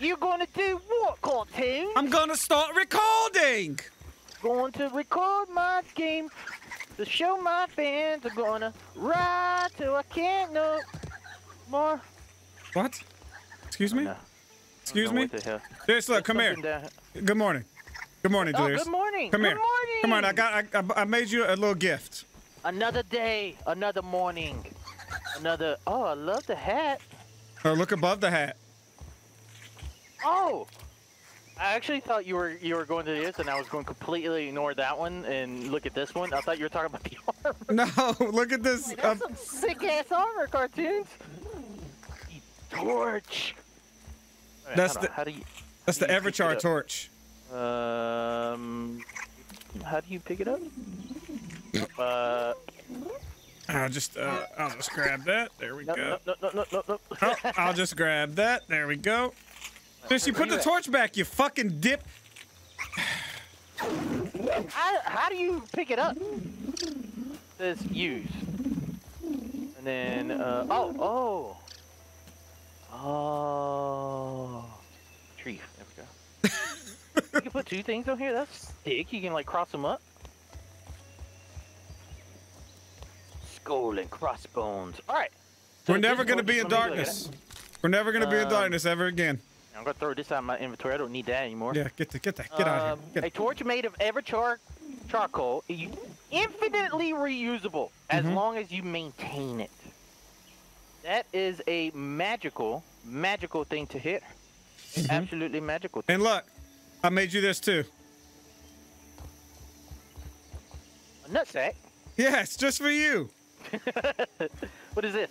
You gonna do what, cartoon? I'm gonna start recording. going to record my game to show my fans I'm gonna ride till I can't no more. What? Excuse me? No. Excuse me? what the hell? Delirious, look, come here. Down- Good morning. Good morning, Oh, good morning. Come good here. morning. Come on, I got, I, I, I made you a little gift. Another day, another morning, another. Oh, I love the hat. Oh, look above the hat. Oh, I actually thought you were you were going to this, and I was going to completely ignore that one and look at this one. I thought you were talking about the armor. No, look at this. uh, That's some sick ass armor cartoons. Torch. Wait, That's the- how do you? that's the you Everchar torch. Um, how do you pick it up? Uh, I'll just, uh, I'll just grab that. There we no, go. no, no, no, no, no. Oh, I'll just grab that. There we go. You Where put the at? torch back, you fucking dip. How, how do you pick it up? Says use. And then, uh, oh, oh. Oh. Tree. There we go. you can put two things on here? That's sick. You can, like, cross them up. Skull and crossbones. Alright. So We're never gonna be in gonna be- at darkness. We're never gonna be in Um, darkness ever again. I'm gonna throw this out of my inventory. I don't need that anymore. Yeah, get the, get that, get out Um, of here. A Get torch made of Everchar charcoal, infinitely reusable as Mhm. long as you maintain it. That is a magical, magical thing to hit. An Mhm. Absolutely magical. Thing. And look, I made you this too. A nutsack. Yes, just for you. what is this?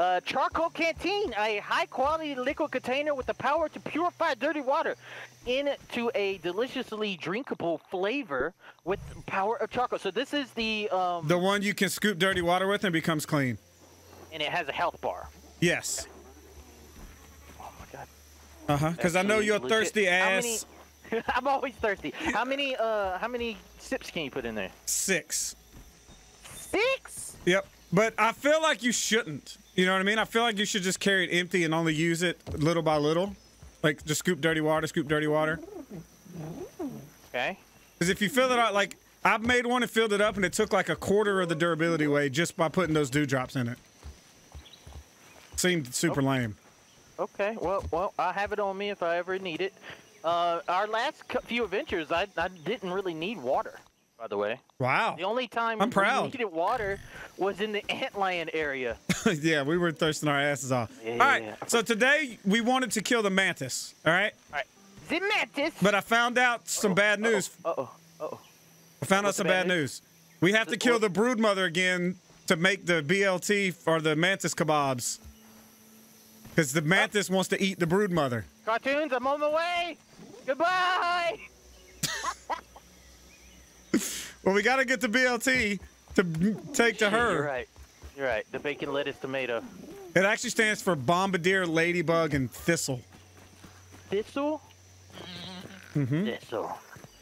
Uh, charcoal canteen, a high-quality liquid container with the power to purify dirty water into a deliciously drinkable flavor with the power of charcoal. So this is the um, The one you can scoop dirty water with and becomes clean. and it has a health bar. Yes. Oh my god. Uh huh. Because I know you're legit. thirsty ass. many- I'm always thirsty. How many uh how many sips can you put in there? Six. Six? Yep. But I feel like you shouldn't. You know what I mean? I feel like you should just carry it empty and only use it little by little. Like just scoop dirty water, scoop dirty water. Okay. Because if you fill it out, like I've made one and filled it up, and it took like a quarter of the durability way just by putting those dewdrops in it. Seemed super lame. Okay. Well, well, I have it on me if I ever need it. Uh, our last few adventures, I I didn't really need water. By the way, Wow. the only time I'm we proud. needed water was in the antlion area. yeah, we were thirsting our asses off. Yeah, all right. So today we wanted to kill the mantis. All right. All right. The mantis. But I found out some bad news. Uh oh. Uh oh. I found out some bad bad news. We have to kill the brood mother again to make the BLT or the mantis kebabs. Because the mantis wants to eat the brood mother. Cartoons, I'm on my way. Goodbye. Well, we got to get the BLT to take to Shit, You're her. right. You're right. The bacon, lettuce, tomato. It actually stands for bombardier, ladybug, and thistle. Thistle. Mm-hmm. Thistle.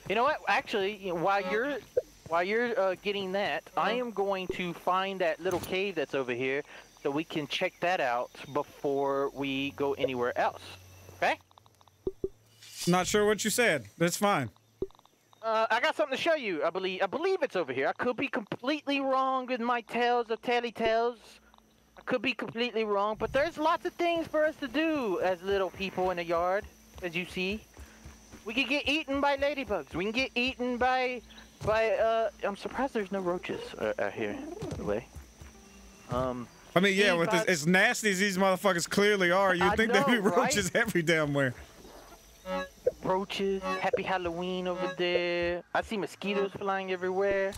You know what? Actually, you know, while you're while you're uh, getting that, I am going to find that little cave that's over here, so we can check that out before we go anywhere else. Okay? Not sure what you said. That's fine. Uh, I got something to show you. I believe I believe it's over here. I could be completely wrong with my tales of tally tales. I could be completely wrong, but there's lots of things for us to do as little people in the yard, as you see. We can get eaten by ladybugs. We can get eaten by by. Uh, I'm surprised there's no roaches uh, out here, by the way. Um, I mean, yeah, with as, as nasty as these motherfuckers clearly are, you'd I think there'd be know, right? roaches every damn where. Roaches. Happy Halloween over there. I see mosquitoes flying everywhere.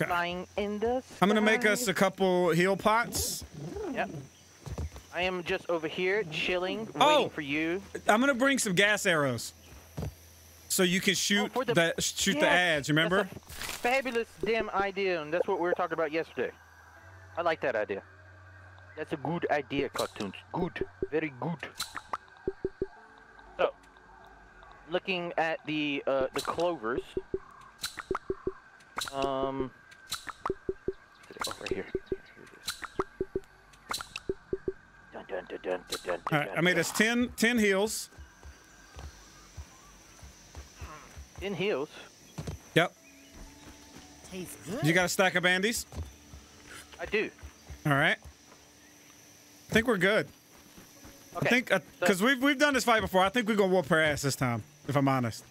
Okay. Flying in the I'm gonna make us a couple heal pots. Yep. I am just over here chilling, Oh! waiting for you. I'm gonna bring some gas arrows, so you can oh, shoot Oh, the- the, shoot the ads. Remember? Fabulous damn idea, and that's what we were talking about yesterday. I like that idea. That's a good idea, cartoons. Good. Very good looking at the uh, the clovers. Um, right here. Dun, dun, dun, dun, dun, dun, All right, dun, I made us 10, heels. 10 heels? Yep. Tastes good. You got a stack of bandies? I do. All right. I think we're good. Okay. I think because uh, so we've we've done this fight before. I think we're gonna whoop her ass this time. If I'm honest.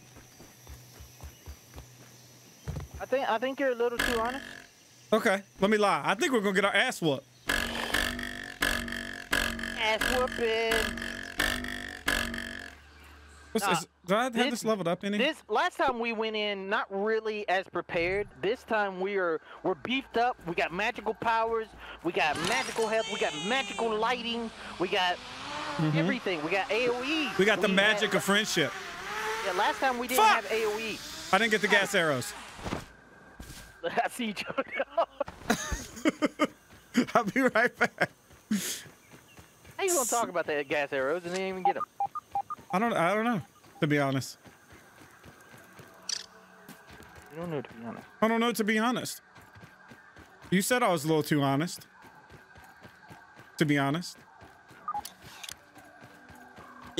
I think I think you're a little too honest. Okay. Let me lie. I think we're gonna get our ass whooped. Ass whooping. What's Nah, this? Do I have this- this leveled up any? This last time we went in not really as prepared. This time we are we're beefed up. We got magical powers. We got magical health. We got magical lighting. We got mm-hmm. everything. We got AOE. we got the had- magic of friendship. Yeah, last time we didn't Fuck! have AOE. I didn't get the gas arrows. I see each other. I'll be right back. How you gonna talk about the gas arrows and then even get them? I don't. I don't know. To be honest, You don't know to be honest. I don't know. To be honest, you said I was a little too honest. To be honest,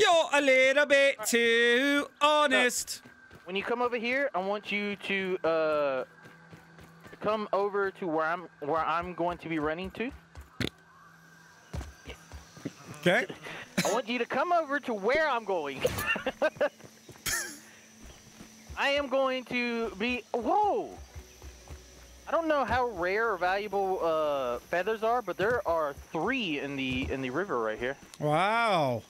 you're a little bit too honest. When you come over here, I want you to uh come over to where I'm where I'm going to be running to. Okay. I want you to come over to where I'm going. I am going to be. Whoa! I don't know how rare or valuable uh, feathers are, but there are three in the in the river right here. Wow.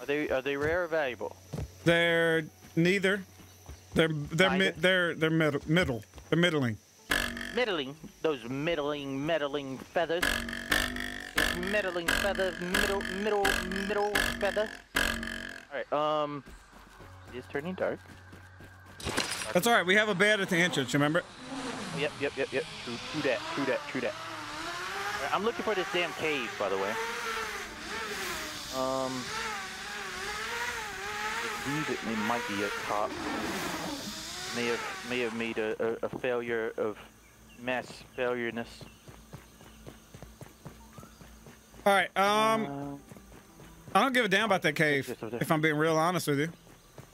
Are they are they rare or valuable? They're neither. They're they're mid, they're they're middle middle. They're middling. Middling, those middling, meddling feathers. Middling feather, middle, middle, middle feather. All right. Um, it is turning dark. That's all right. We have a bed at the entrance. Remember? Yep, yep, yep, yep. True, true that, true that, true that. Right, I'm looking for this damn cave, by the way. Um, believe it, it might be at top. May have may have made a, a, a failure of mass failureness. All right. Um, Um, I don't give a damn about that cave. Yes, over there. If I'm being real honest with you,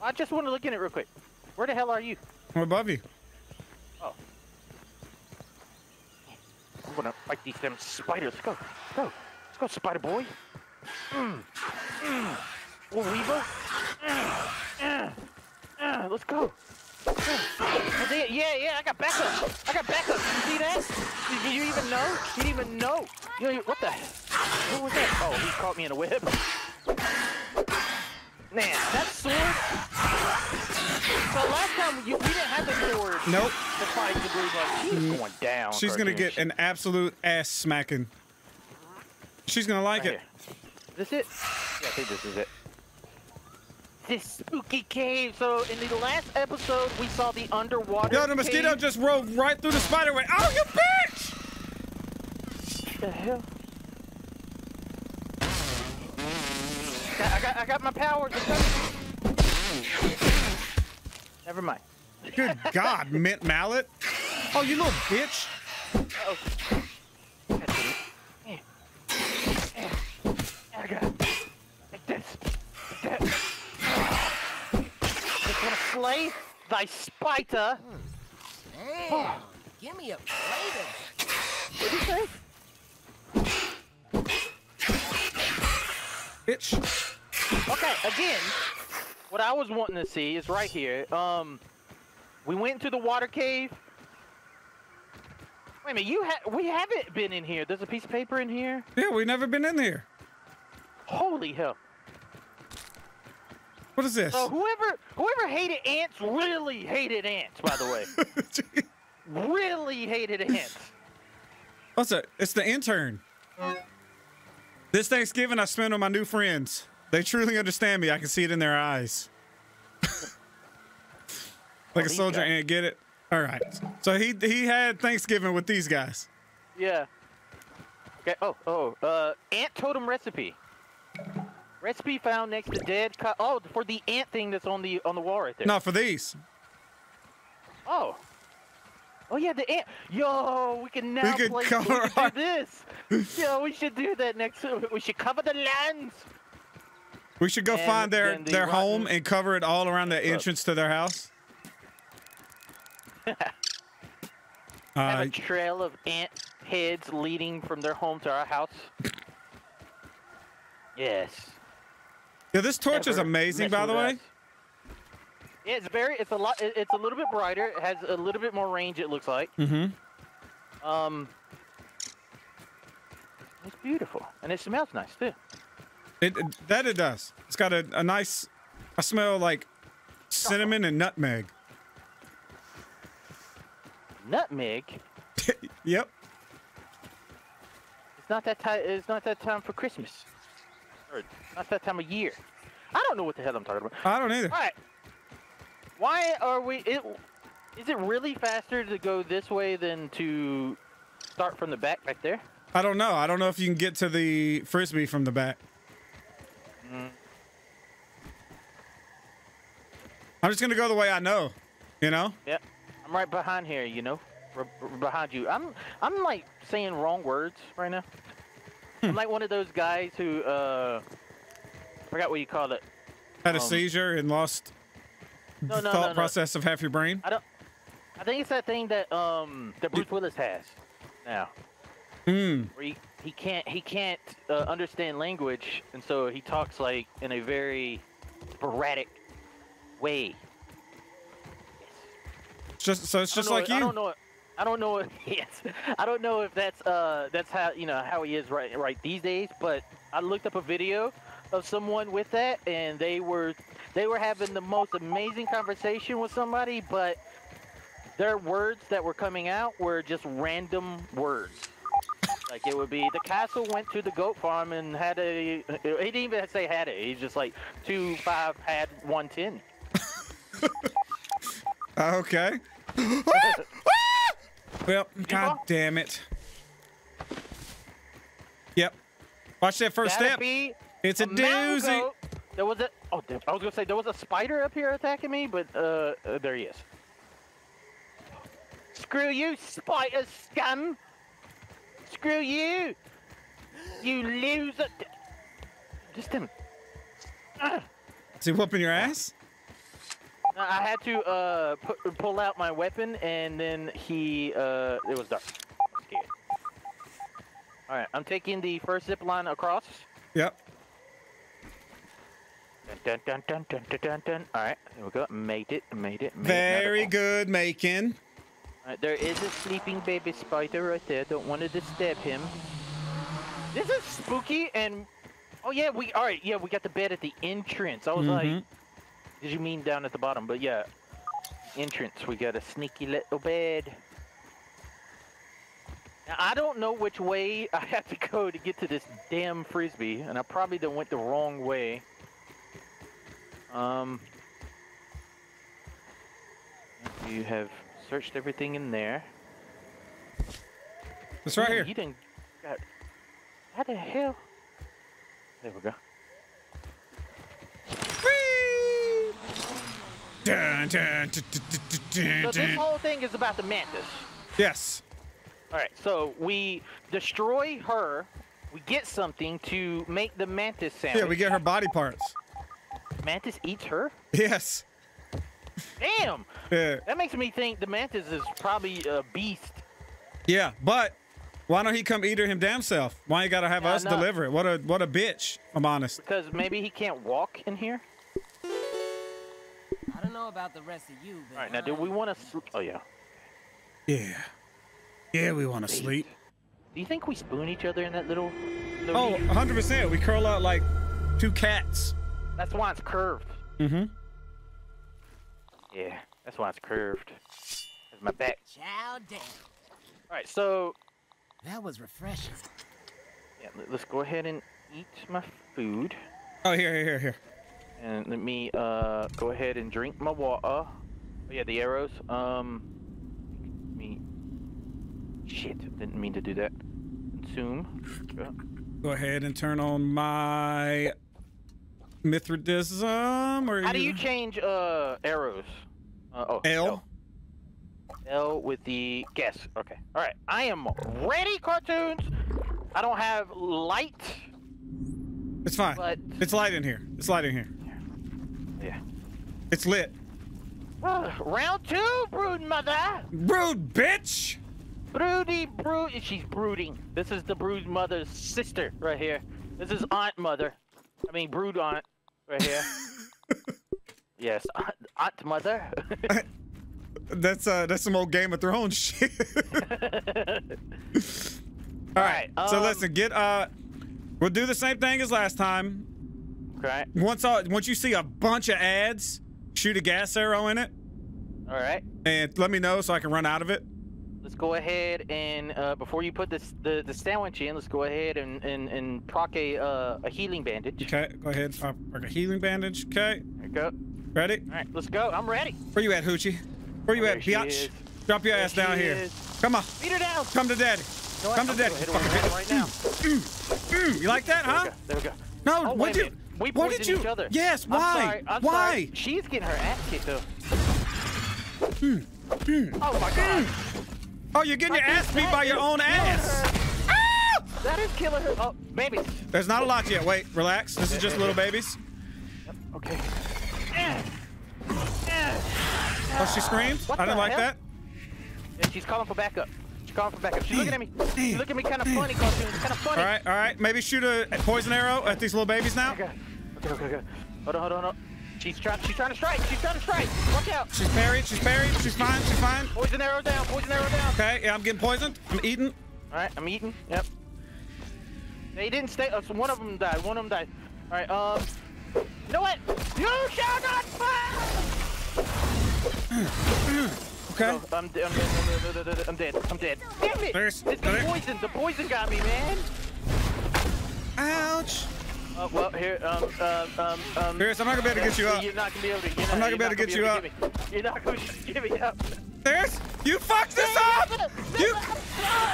I just want to look in it real quick. Where the hell are you? I'm above you. Oh. I'm gonna fight these damn spiders. Go. Go. Let's go, spider boy. Mm. Mm. Weaver. Let's go. Yeah, yeah, I got backup. I got backup. You see that? Did, you even know? You didn't even know. You know, what the? What was that? Oh, he caught me in a web. Man, that sword. So last time you, we didn't have the sword. Nope. The fight the blue one. She's mm-hmm. going down. She's gonna get an absolute ass smacking. She's gonna like Right it. here. Is this it? Yeah, I think this is it. This spooky cave. So in the last episode, we saw the underwater. Yo, the mosquito cave. just rode right through the spider web. Oh, you bitch! What the hell? I got, I got my powers. Never mind. Good God, mint mallet. Oh, you little bitch. Oh. Yeah. Yeah. I got it. Like this. Like that. Just slay thy spider. Hey, give me a plate of What'd you say? Bitch. Okay, again, what I was wanting to see is right here. Um, we went to the water cave. Wait a minute, you ha- we haven't been in here. There's a piece of paper in here. Yeah, we never been in here. Holy hell! What is this? So whoever whoever hated ants really hated ants. By the way, really hated ants. What's it? It's the intern. This Thanksgiving, I spent with my new friends. They truly understand me. I can see it in their eyes. like a soldier guys. ant, get it? All right. So he he had Thanksgiving with these guys. Yeah. Okay. Oh, oh. Uh, ant totem recipe. Recipe found next to dead. Co- oh, for the ant thing that's on the on the wall right there. Not for these. Oh. Oh yeah, the ant. Yo, we can now could play. cover we can do this. Yo, we should do that next. We should cover the lands. We should go And find their the their home and cover it all around the entrance to their house. Have Uh, a trail of ant heads leading from their home to our house. Yes. Yeah, this torch is amazing, by the way. Yeah, it's very. It's a lot. It's a little bit brighter. It has a little bit more range. It looks like. Mm-hmm. Um. It's beautiful, and it smells nice too. It, it that it does. It's got a, a nice. I smell like cinnamon and nutmeg. Nutmeg. Yep. It's not that time. It's not that time for Christmas. Or not that time of year. I don't know what the hell I'm talking about. I don't either. All right. Why are we? It, is it really faster to go this way than to start from the back back there? I don't know. I don't know if you can get to the frisbee from the back. Mm. I'm just gonna go the way I know. You know? Yep. I'm right behind here. You know, r- behind you. I'm I'm like saying wrong words right now. I'm like one of those guys who uh, forgot what you call it. Had a Um, seizure and lost No, the no, thought no, process of half your brain. I don't. I think it's that thing that um that Bruce Willis has now. Hmm. where he, he can't he can't uh, understand language and so he talks like in a very sporadic way. It's just so it's I just know- like I you. don't know. I don't know. If, yes, I don't know if that's uh that's how you know how he is right right these days. But I looked up a video of someone with that, and they were they were having the most amazing conversation with somebody, but their words that were coming out were just random words. Like it would be the castle went to the goat farm and had a. He didn't even say had it. He's just like two five had one ten. Okay. well, god damn it. Yep. Watch that first Gotta step. It's a mountain doozy. goat. There was a. Oh, damn, I was gonna say there was a spider up here attacking me, but uh, uh there he is. Screw you, spider scum! Screw you! You loser! Just him. Ah. Is he whooping your ass? I had to uh pu- pull out my weapon, and then he uh it was dark. Scared. All right, I'm taking the first zip line across. Yep. Dun dun dun dun dun dun dun. All right, here we go. Made it. Made it. Made Very another- good making. All right, there is a sleeping baby spider right there. Don't want to disturb him. This is spooky and. Oh yeah, we all right. Yeah, we got the bed at the entrance. I was like, Mhm. Did you mean down at the bottom? But yeah, entrance. We got a sneaky little bed. Now, I don't know which way I have to go to get to this damn frisbee, and I probably done went the wrong way. Um, you have searched everything in there. It's right Man, here. You didn't. Got, how the hell? There we go. Dun, dun, dun, So this whole thing is about the mantis. Yes. All right, so we destroy her. We get something to make the mantis sandwich. Yeah, we get her body parts. Mantis eats her. Yes. Damn, Yeah. that makes me think the mantis is probably a beast. Yeah, but why don't he come eat her him damn self? Why you gotta have Yeah, us deliver it? What a what a bitch. I'm honest. Because maybe he can't walk in here. I don't know about the rest of you, but All right, now do we want to? Oh yeah. Yeah. Yeah, we want to sleep. Do you think we spoon each other in that little? little Oh, 100%. We curl out like two cats. That's why it's curved. Mm-hmm. Yeah, that's why it's curved. That's my back. Chow down. All right, so That was refreshing. yeah, let- let's go ahead and eat my food, Oh, here, here, here, here. And let me uh go ahead and drink my water. Oh yeah, the arrows. Um, me. Shit, didn't mean to do that. Consume. Go ahead and turn on my Mithridism. Or How do you change uh arrows? Uh, oh, L? L with the guess. Okay. All right. I am ready, cartoons. I don't have light, It's fine. but It's light in here. It's light in here. It's lit. Uh, round two, brood mother. Brood bitch! Broody brood. She's brooding. This is the brood mother's sister right here. This is aunt mother. I mean brood aunt right here. yes, aunt, aunt mother. That's uh that's some old Game of Thrones shit. All right. so um, listen, get uh we'll do the same thing as last time. right. Once all, once you see a bunch of ads, shoot a gas arrow in it All right. and let me know so I can run out of it. Let's go ahead and uh, before you put this the, the sandwich in, let's go ahead and and, and proc a uh, a healing bandage. Okay, go ahead. Uh, like a healing bandage. Okay. There you go. Ready? All right, let's go. I'm ready. Where you at, Hoochie? Where you Oh, at, there biatch? Drop your There ass down here. is. Come on. Beat her down. Come to daddy. You know? Come to daddy. hit her Fucking with right now. Mm, you like that, huh? There we go. No, Oh, what wait a did you? We what did you? each other. Yes, I'm why? sorry. I'm why? Sorry. She's getting her ass kicked though. Hmm. Oh my god. Oh, you're getting your ass beat by your own ass. Ah! That is killing her. Oh, babies. There's not a lot yet. Wait, relax. This is just little babies. Okay. Oh, she screamed. What I didn't like hell? that. And she's calling for backup. She's calling for backup. She's looking at me. She's looking at me kind of funny, cartoon. Kind of funny. All right, all right. Maybe shoot a poison arrow at these little babies now. Okay. Okay, okay, okay. Hold on, hold on, hold on. She's trying. She's trying to strike. She's trying to strike. Watch out. She's parried. She's parried. She's fine. She's fine. Poison arrow down. Poison arrow down. Okay, yeah, I'm getting poisoned. I'm eating. All right, I'm eating. Yep. They didn't stay. Uh, so one of them died. One of them died. All right. Um. You know what? You shall not pass. Okay. Oh, I'm, de- I'm, dead. I'm dead. I'm dead. Damn it! There's- it's the there- poison. The poison got me, man. Ouch. Uh, well, here, um, um, um, um. Fierce, I'm not gonna be able to get you up. You're not gonna be able to. You're I'm not gonna be able to get you gonna be able to give me- You're not gonna be give me up. There's. You fucked this up. You.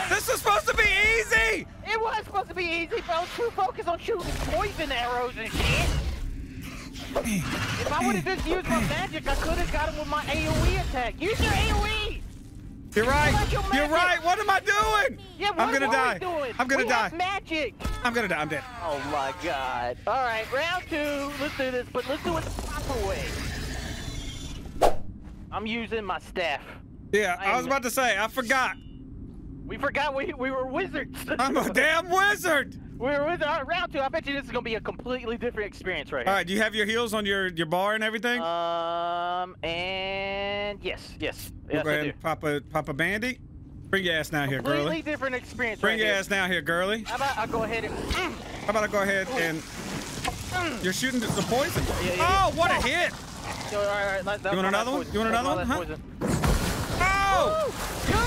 This was supposed to be easy. It was supposed to be easy, but I was too focused on shooting poison arrows and shit. If I would have just used my magic, I could have got him with my AoE attack. Use your AoE! You're right. Like your You're right. What am I doing? Yeah, I'm gonna die. I'm gonna we die. Magic! I'm gonna die. I'm dead. Oh my god. Alright, round two. Let's do this, but let's do it the proper way. I'm using my staff. Yeah, I I was about to say. I forgot. We forgot we, we were wizards. I'm a damn wizard. We were wizards. Alright, round two. I bet you this is gonna be a completely different experience right All here. right. Do you have your heels on your your bar and everything? Um, and yes, yes, We'll yes, go ahead do. and pop a pop a bandy. Bring your ass down here, Completely different experience Bring right your here. ass down here, girly. How about I go ahead and How about I go ahead and you're shooting the poison? Yeah, yeah, yeah. Oh, what a hit! all right, all right, You want another one? poison. You want another one? poison. Oh!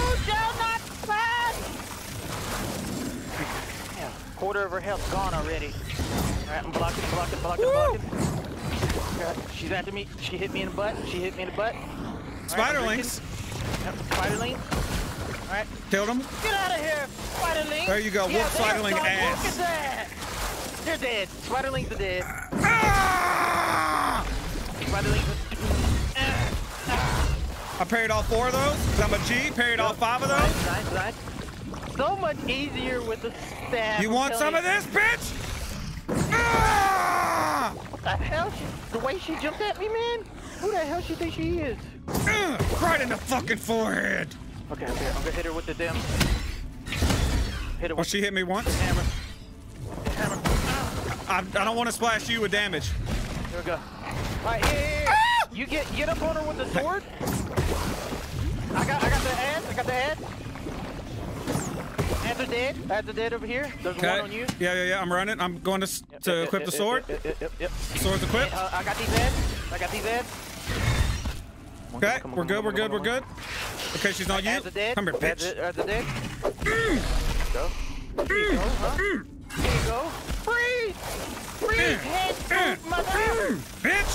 Quarter of her health gone already. All right, I'm blocking, blocking, blocking, Woo! blocking. Okay, She's after me. She hit me in the butt. She hit me in the butt. All right, Spiderlings. drinking. Yep, spiderling. All right, Killed him. get out of here, spiderling. There you go, Yeah, whoop son, ass. Look at that. They're dead. Spiderlings are dead. Ah! Spiderlings are... I parried all four of those. I'm a G. Parried all five of those. Nice, nice, nice. So much easier with the staff. You want some of this, bitch? Ah! What the hell? She, the way she jumped at me, man? Who the hell she think she is? Ugh, Right in the fucking forehead. Okay, okay, I'm gonna hit her with the damn. Hit her Oh, she hit me once. hammer. Hammer. I, I don't want to splash you with damage. Here we go. Alright, yeah, yeah, yeah. Ah! You get get up on her with the sword. I got I got the ads, I got the ads. Ads are dead. Ads are dead over here. There's one on you. Yeah, yeah, yeah. I'm running. I'm going to Yep, to yep, equip yep, the sword. Yep, yep. Sword's equipped. Uh, I got these ads. I got these on, Okay, on, we're good. We're good. We're on. good. Okay, she's on you. Dead. Come here, bitch. Ads are dead. Go. There you go, huh? Mm. There you go. Freeze! Freeze! Mm. Head food, mm. mother! Bitch.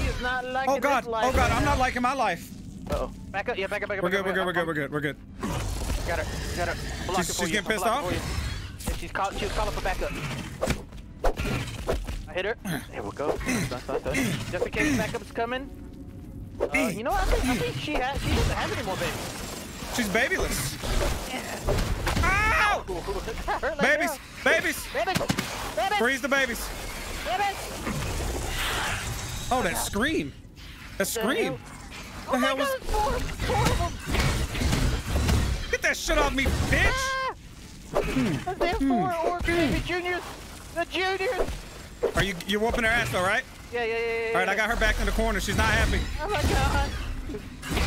He is not liking Oh god. Oh, life Oh god. I'm not liking my life. Uh-oh. Back up. Yeah, back up, back up. We're good. We're good. We're good. We're good. We're good. Got her. Got her. Block She's- she's getting pissed off? Yeah, she's call, she was calling for backup. I hit her. There we go. Just in case backup's coming. Uh, you know, what? I think, I think she has. She doesn't have any more babies. She's babyless. Ow! Like Babies. Babies. Babies. Babies. Freeze the babies. Babies. Oh, that scream. That scream. Oh The my hell was- four, four of them. Get that shit off me, bitch! Ah! There's four orcs, baby juniors. The juniors. Are you you whooping her ass though, right? Yeah, yeah, yeah, yeah. All right, I got her back in the corner. She's not happy. Oh my God.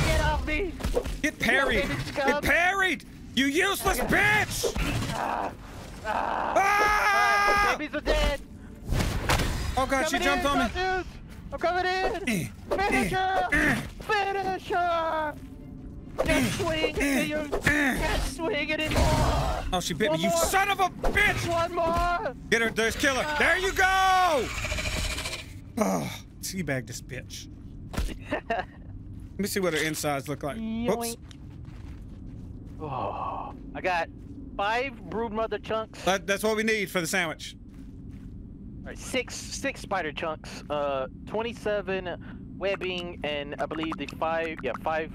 Get off me. Get parried. Get parried. You useless bitch! Ah. Ah. Ah! Babies are dead. Oh god, she Coming jumped in, on me. dudes. I'm coming in. Eh, Finish her. Finish her. Swing you can't swing anymore. Oh, she bit me. One You son of a bitch! One more. Get her. There's killer. There you go. Oh, teabag this bitch. Let me see what her insides look like. Whoops. Oh, I got five broodmother chunks. That, that's what we need for the sandwich. All right, six six spider chunks. Uh, twenty-seven webbing, and I believe the five yeah five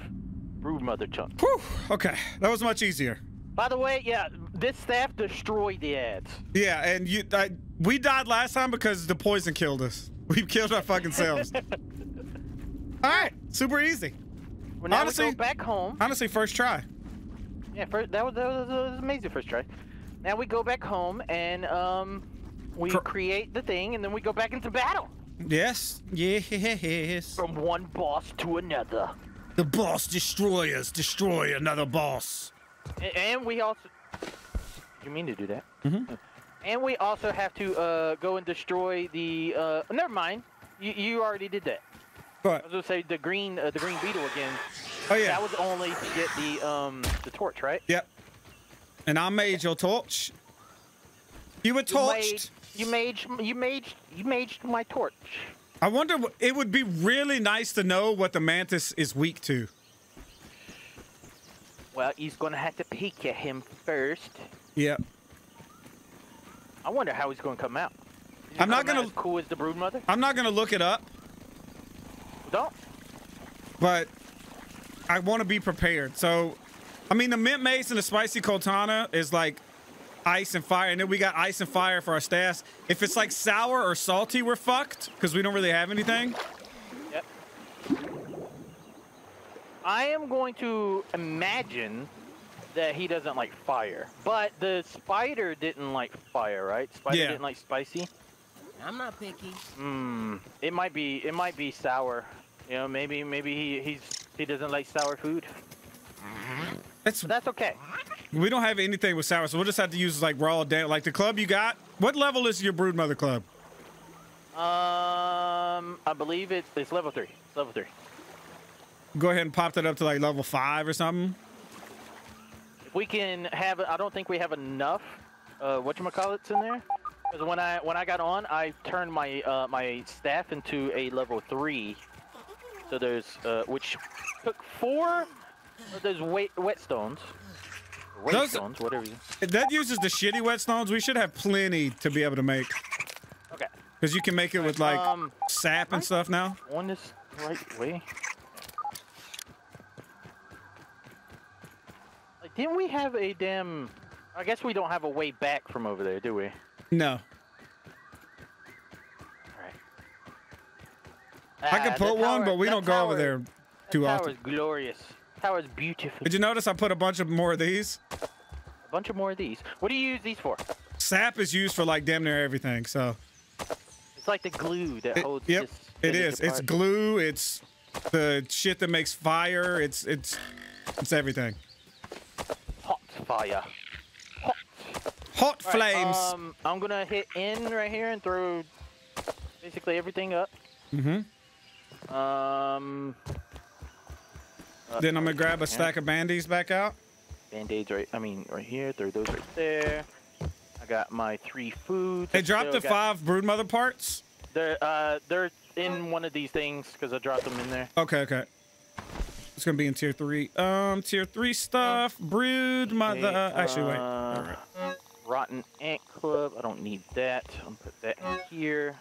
broodmother chunks. Whew. Okay, that was much easier. By the way, yeah, this staff destroyed the ads. Yeah, and you, I, we died last time because the poison killed us. We killed our fucking selves. All right, super easy. Well, now Honestly- back home. Honestly, first try. Yeah, first, that was that was, that was amazing first try. Now we go back home and um, we Cor- create the thing, and then we go back into battle Yes, yes. from one boss to another. The boss destroyers destroy another boss. And we also. You mean to do that? Mhm. And we also have to uh, go and destroy the. Uh, never mind. You, you already did that. I was gonna say the green uh, the green beetle again. oh yeah, That was only to get the um the torch, right? yep. And I made your torch. You were You made torched. you made you made you made my torch. I wonder. It would be really nice to know what the mantis is weak to. Well, he's gonna have to peek at him first. Yep. I wonder how he's gonna come out. Is I'm not gonna- as cool as the broodmother. I'm not gonna look it up, Don't. but I want to be prepared. So, I mean, the mint mace and the spicy Coaltana is like ice and fire, and then we got ice and fire for our staffs. If it's like sour or salty, we're fucked because we don't really have anything. Yep. I am going to imagine that he doesn't like fire, but the spider didn't like fire, right? Spider Yeah. didn't like spicy. I'm not picky. Hmm. It might be. It might be sour. You know, maybe maybe he he's he doesn't like sour food. It's But that's okay. We don't have anything with sour, so we'll just have to use like raw Like the club you got. What level is your broodmother club? Um, I believe it's it's level three. It's level three. Go ahead and pop that up to like level five or something. If we can have, I don't think we have enough. Uh, what you call it's in there? Because when I when I got on, I turned my uh, my staff into a level three. So there's uh, which took four of those wet whetstones. Whetstones, whatever. You, That uses the shitty whetstones. We should have plenty to be able to make. okay. Because you can make it with like um, sap and stuff now. on this right way. Like, didn't we have a damn? I guess we don't have a way back from over there, do we? No. Alright. I could Ah, put one, but we don't go over there too tower often. is glorious. Tower is beautiful. Did you notice I put a bunch of more of these? A bunch of more of these. What do you use these for? Sap is used for like damn near everything. So It's like the glue that it, holds. yep, this it is. It's glue. It's the shit that makes fire. It's it's it's everything. hot fire. Hot. Hot All right, flames. um, I'm gonna hit in right here and throw basically everything up. mm-hmm. Um. Uh, Then I'm gonna grab a stack of bandies back out. Band-aids right. I mean, right here. Throw those right there. I got my three foods. Hey, I drop the five broodmother parts. They're uh, they're in one of these things because I dropped them in there. Okay, okay. It's gonna be in tier three. Um, tier three stuff. Brood mother. Okay, actually, wait. uh, Rotten Ant Club. I don't need that. I'll put that in here.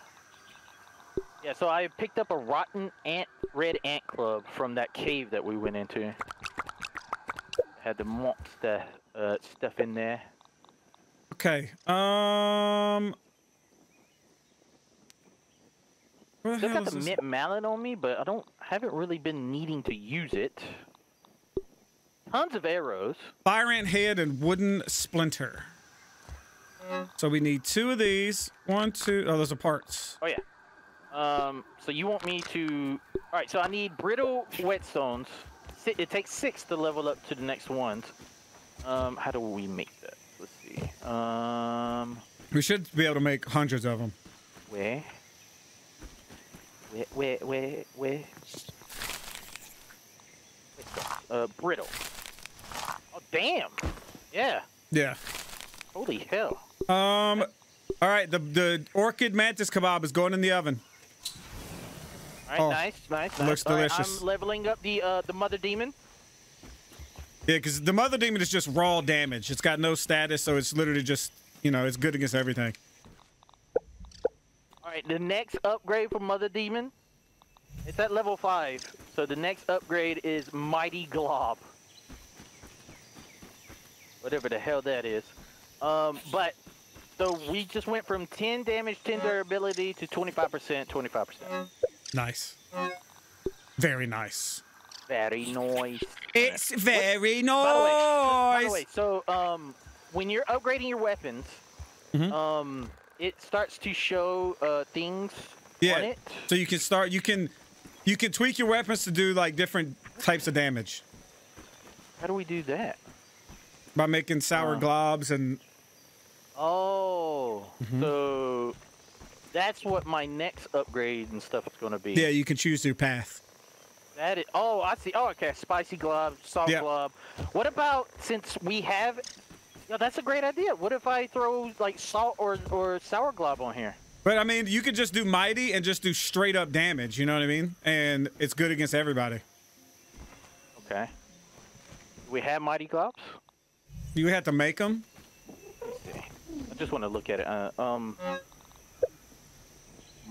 Yeah, so I picked up a Rotten Ant Red Ant Club from that cave that we went into. Had the monster uh, stuff in there. Okay. Um. Where Still got the mint mallet on me, but I don't haven't really been needing to use it. Tons of arrows. Fire ant head and wooden splinter. So we need two of these. One, two. Oh, those are parts. Oh yeah. Um. So you want me to? All right. So I need brittle whetstones. It takes six to level up to the next ones. Um. How do we make that? Let's see. Um. We should be able to make hundreds of them. Where? Where? Where? Where? Where? Uh, brittle. Oh damn! Yeah. Yeah. Holy hell! Um. All right. The the orchid mantis kebab is going in the oven. All right, Oh, nice, nice, nice. looks All right, delicious. I'm leveling up the uh the mother demon. Yeah, because the mother demon is just raw damage. It's got no status, so it's literally just you know it's good against everything. All right, the next upgrade for Mother Demon, it's at level five. So the next upgrade is Mighty Glob. Whatever the hell that is. Um, but so we just went from 10 damage, 10 durability to 25%, 25%. Nice. Very nice. Very nice. It's very By the way, by nice. the way, so um, when you're upgrading your weapons, Mhm. um, it starts to show uh, things Yeah. on it. So you can start. You can you can tweak your weapons to do like different types of damage How do we do that? by making sour Uh. globs and Oh, Mm-hmm. so that's what my next upgrade and stuff is going to be. yeah, you can choose your path. That is. Oh, I see. Oh, okay. Spicy glob, salt Yeah. glob. What about since we have? Yeah, that's a great idea. What if I throw like salt or or sour glob on here? But I mean, you could just do mighty and just do straight up damage. You know what I mean? And it's good against everybody. Okay. We have mighty globs. You have to make them. Let's see. I just want to look at it. Uh, um,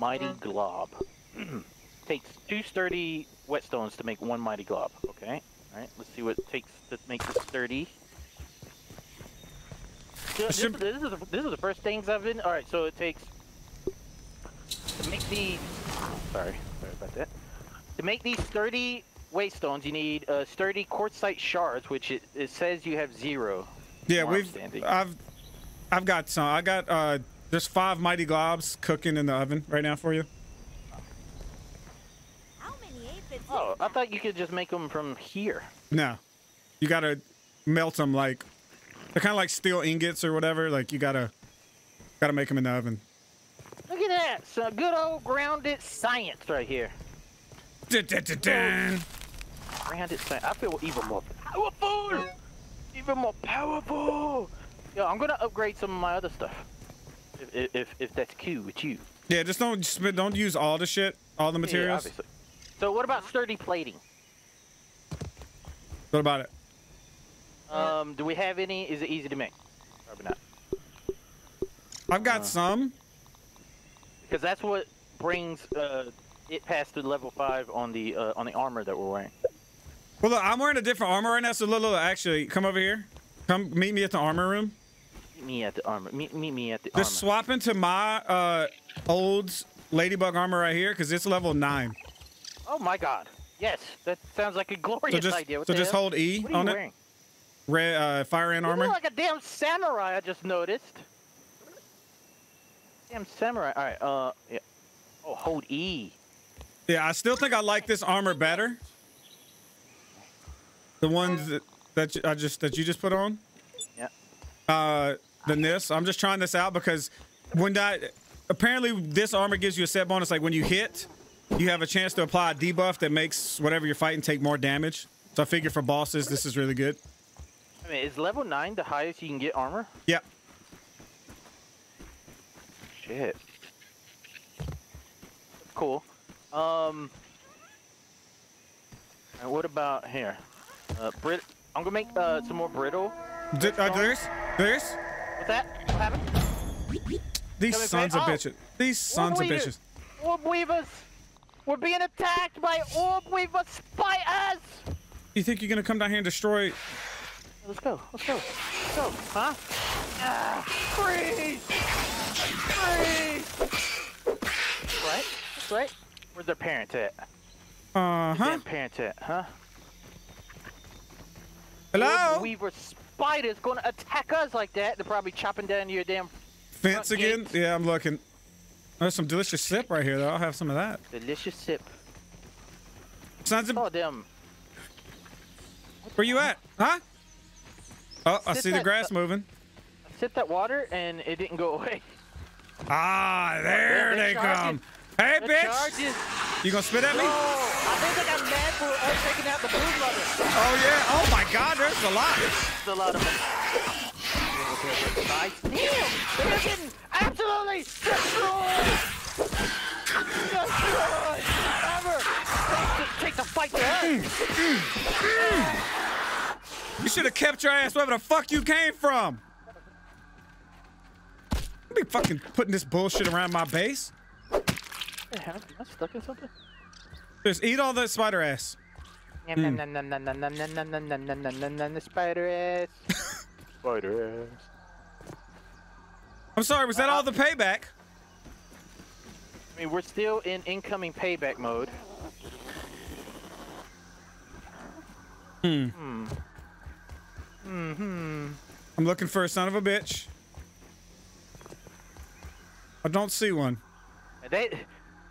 mighty glob takes two sturdy whetstones to make one mighty glob. Okay. All right. Let's see what it takes to make this sturdy. So This, should- this is the, this is the first things I've been. All right. So it takes to make these. Sorry. Sorry about that. To make these sturdy whetstones, you need uh, sturdy quartzite shards, which it, it says you have zero. Yeah, we've. I've. I've got some. I got. uh There's five mighty globs cooking in the oven right now for you. How many? Oh, I thought you could just make them from here. No, you gotta melt them like. They're kind of like steel ingots or whatever. Like you gotta. Gotta make them in the oven. Look at that. Some good old grounded science right here. Dun-dun-dun-dun. Grounded science. I feel even more powerful. Even more powerful. Yo, I'm gonna upgrade some of my other stuff. If if if, that's cool with you. Yeah, just don't spend, don't use all the shit, all the Yeah, materials. obviously. So what about sturdy plating? what about it? Um, do we have any? Is it easy to make? Probably not. I've got Uh. some. Because that's what brings uh, it past the level five on the uh, on the armor that we're wearing. Well, look, I'm wearing a different armor right now. So, look, look, actually, come over here. Come meet me at the armor room. Meet me at the armor. Meet, meet me at the Just armor. swap into my uh, old ladybug armor right here because it's level nine. Oh my god. Yes, that sounds like a glorious So just idea. What so just hell? hold E What are you on it. Red uh, fire ant You armor. look like a damn samurai. I just noticed. Damn samurai. All right. Uh. Yeah. Oh, hold E. Yeah, I still think I like this armor better. The ones that, that you- I just that you just put on. Yeah. Uh, than this. I'm just trying this out because when that apparently this armor gives you a set bonus. Like when you hit, you have a chance to apply a debuff that makes whatever you're fighting take more damage. So I figure for bosses, this is really good. I mean, is level nine the highest you can get armor? Yep. Shit. Cool. Um. And what about here? Uh, Brit. I'm gonna make uh, some more brittle. D- uh, there's there's What's that? What happened? these Coming sons of oh. bitches. These sons of do? bitches. Orb weavers. We're being attacked by orb weaver spiders. You think you're gonna come down here and destroy? Let's go. Let's go. Let's go. Huh? Ah, freeze! Freeze! Right? That's right. Where's their parents at? Uh huh. Damn parents at, huh? Hello. Orb Weaver spiders gonna attack us like that. They're probably chopping down your damn Fence again? gates. Yeah, I'm looking. There's some delicious sip right here, though. I'll have some of that. delicious sip. Sons of. Oh, them. Where you at? Huh? Oh, I Sit see the that- grass moving. I sipped that water and it didn't go away. Ah, there they're they come. Hey, The bitch! charges. You gonna spit at me? Oh, I think they got mad for us taking out the brood mother. Oh yeah. Oh my God, there's a lot. There's a lot of them. Damn! They're getting absolutely destroyed! Destroyed! Ever! Take, take the fight to us! You should have kept your ass wherever the fuck you came from. You be fucking putting this bullshit around my base. Am I stuck in something? Just eat all that spider ass. The spider ass. spider ass. I'm sorry, was that all the payback? I mean, we're still in incoming payback mode. Hmm. Hmm. Hmm. I'm looking for a son of a bitch. I don't see one. They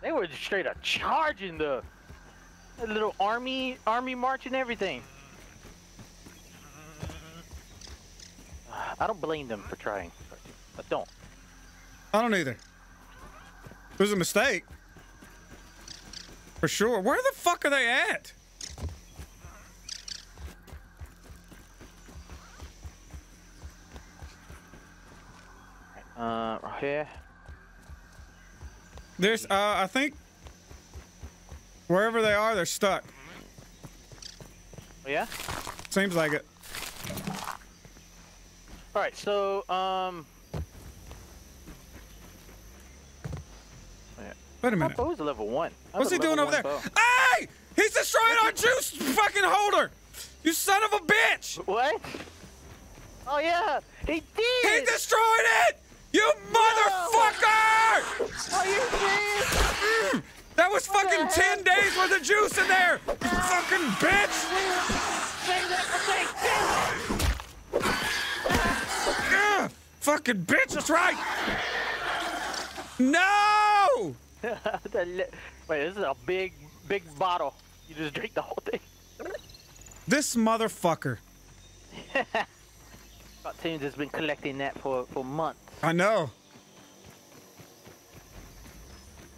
they were straight up charging the, the little army army march and everything. I don't blame them for trying. I don't. I don't either. It was a mistake. For sure. Where the fuck are they at? Uh, right here. There's, uh, I think wherever they are, they're stuck. Oh, yeah. Seems like it. All right. So um. Wait a My minute. bow's a level one. I What's he doing over there? bow. Hey! He's destroying our juice fucking holder! You son of a bitch! What? Oh yeah, he did! He destroyed it! You motherfucker! Are you serious? That was fucking 10 days worth of juice in there! You fucking bitch! Save that for next Ugh, fucking bitch, that's right! No! Wait, this is a big, big bottle. You just drink the whole thing. This motherfucker. Cartoons has been collecting that for for months. I know.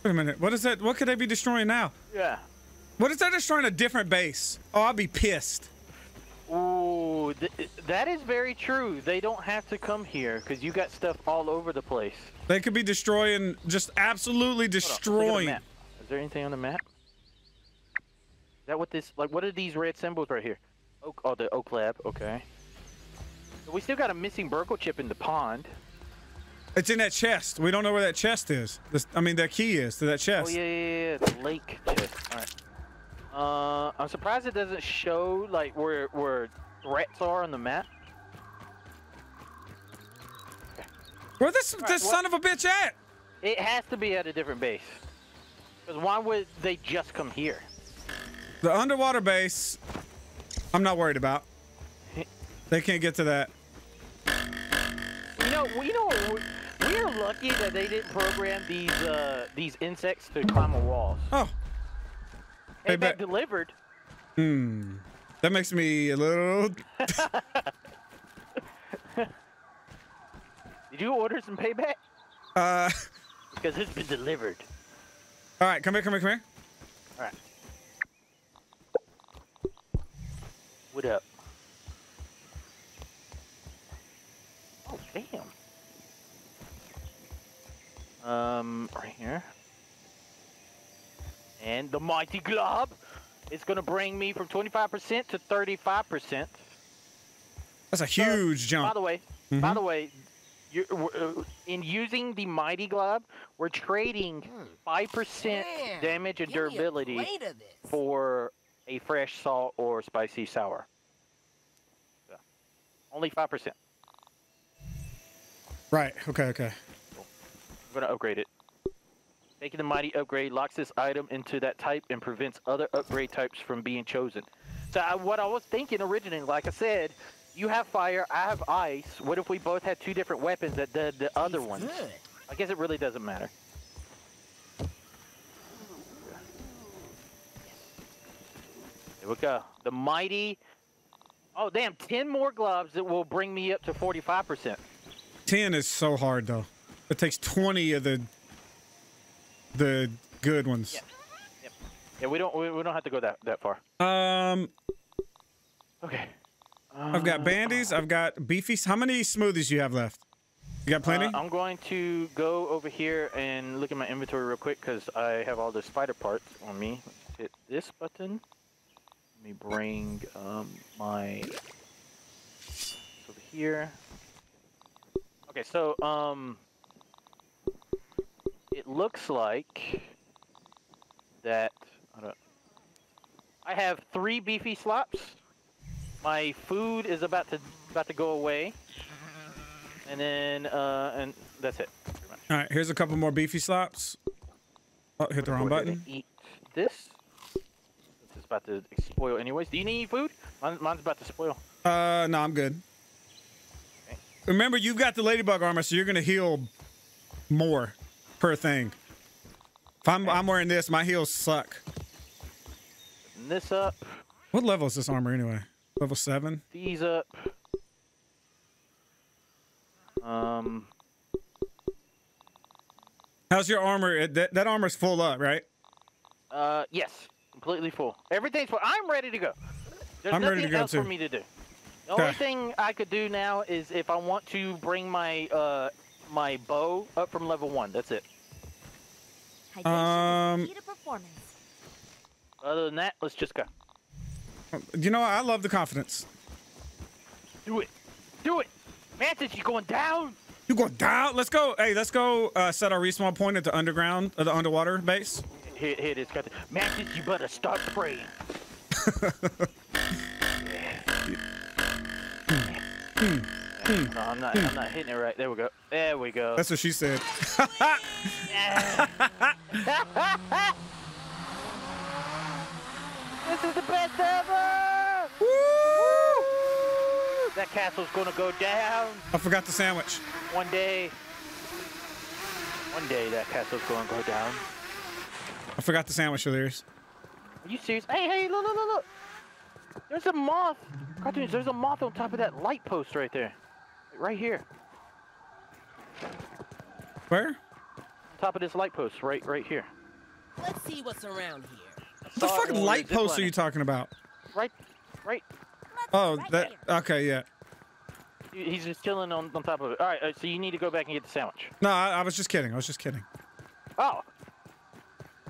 Wait a minute. What is that? What could they be destroying now? Yeah. What is they're destroying a different base? Oh, I'll be pissed. Ooh, th- that is very true. They don't have to come here because you got stuff all over the place. They could be destroying, just absolutely Hold on, let's look at the destroying. map. Is there anything on the map? Is that what this like? What are these red symbols right here? Oak, oh, the oak lab. Okay. We still got a missing BURG.L chip in the pond. It's in that chest. We don't know where that chest is. This, I mean, that key is to that chest. Oh yeah, yeah, yeah, the lake chip. All right. Uh, I'm surprised it doesn't show like where where threats are on the map. Where this right, this what- son of a bitch at? It has to be at a different base. Because why would they just come here? The underwater base. I'm not worried about. They can't get to that. You know, you know, we- are lucky that they didn't program these uh these insects to climb a wall. Oh, Hey, back delivered. hmm. That makes me a little. Did you order some payback? Uh. Because it's been delivered. All right, come here, come here, come here. All right. What up? Oh damn. Um, right here. And the mighty glob is gonna bring me from 25% to 35%. That's a huge By jump. By the way, by the way, you're, uh, in using the mighty glob, we're trading five percent Damn, damage and give me a durability plate of this. for a fresh salt or spicy sour. Yeah. Only five percent. Right. Okay. Okay. We're gonna upgrade it. Taking the mighty upgrade locks this item into that type and prevents other upgrade types from being chosen. So I, what I was thinking originally, like I said, you have fire, I have ice. What if we both had two different weapons that did the other He's ones? Good. I guess it really doesn't matter. Here we go. The mighty. Oh damn! Ten more gloves that will bring me up to forty-five percent. 10 is so hard though. It takes 20 of the the good ones. Yeah. Yeah, we don't we, we don't have to go that that far. Um Okay. I've got bandies, I've got beefies. How many smoothies you have left? You got plenty? Uh, I'm going to go over here and look at my inventory real quick because I have all the spider parts on me. Let's hit this button. Let me bring um, my over here. Okay, so um, it looks like that. I, I have three beefy slops. My food is about to about to go away. And then, uh, and that's it. All right, here's a couple more beefy slops. Oh, hit the wrong button. Eat this. This is about to spoil anyways. Do you need food? Mine, mine's about to spoil. Uh, no, I'm good. Okay. Remember, you've got the ladybug armor, so you're gonna heal more per thing. If I'm, I'm wearing this, my heels suck. Putting this up. What level is this armor anyway? Level seven. These up. Um, How's your armor? That, that armor's full up, right? uh, yes, completely full. Everything's full. I'm ready to go. There's I'm nothing ready to go, else for too. me to do. The only Okay. thing I could do now is if I want to bring my uh my bow up from level one. That's it. Um, is key to performance. Other than that, let's just go. You know. I love the confidence. Do it. Do it. Mantis, you going down? You going down. Let's go. Hey, let's go uh, set our respawn point at the underground, uh, the underwater base. Here, here it is. Got Mantis, you better start no, I'm not. I'm not hitting it right. There we go. There we go. That's what she said. this is the best ever. That castle's gonna go down I forgot the sandwich. one day. One day that castle's gonna go down. I forgot the sandwich, Delirious. Are you serious? Hey, hey, look, look, look, look. There's a moth. Cartoons, there's a moth on top of that light post right there. Right here. Where? Top of this light post, right right here. Let's see what's around here. What the Saw it fucking when we were light post are you talking about? Right, right. Let's Oh, right that. here. Okay, yeah. He's just chilling on, on top of it. All right, uh, so you need to go back and get the sandwich. No, I, I was just kidding. I was just kidding. Oh.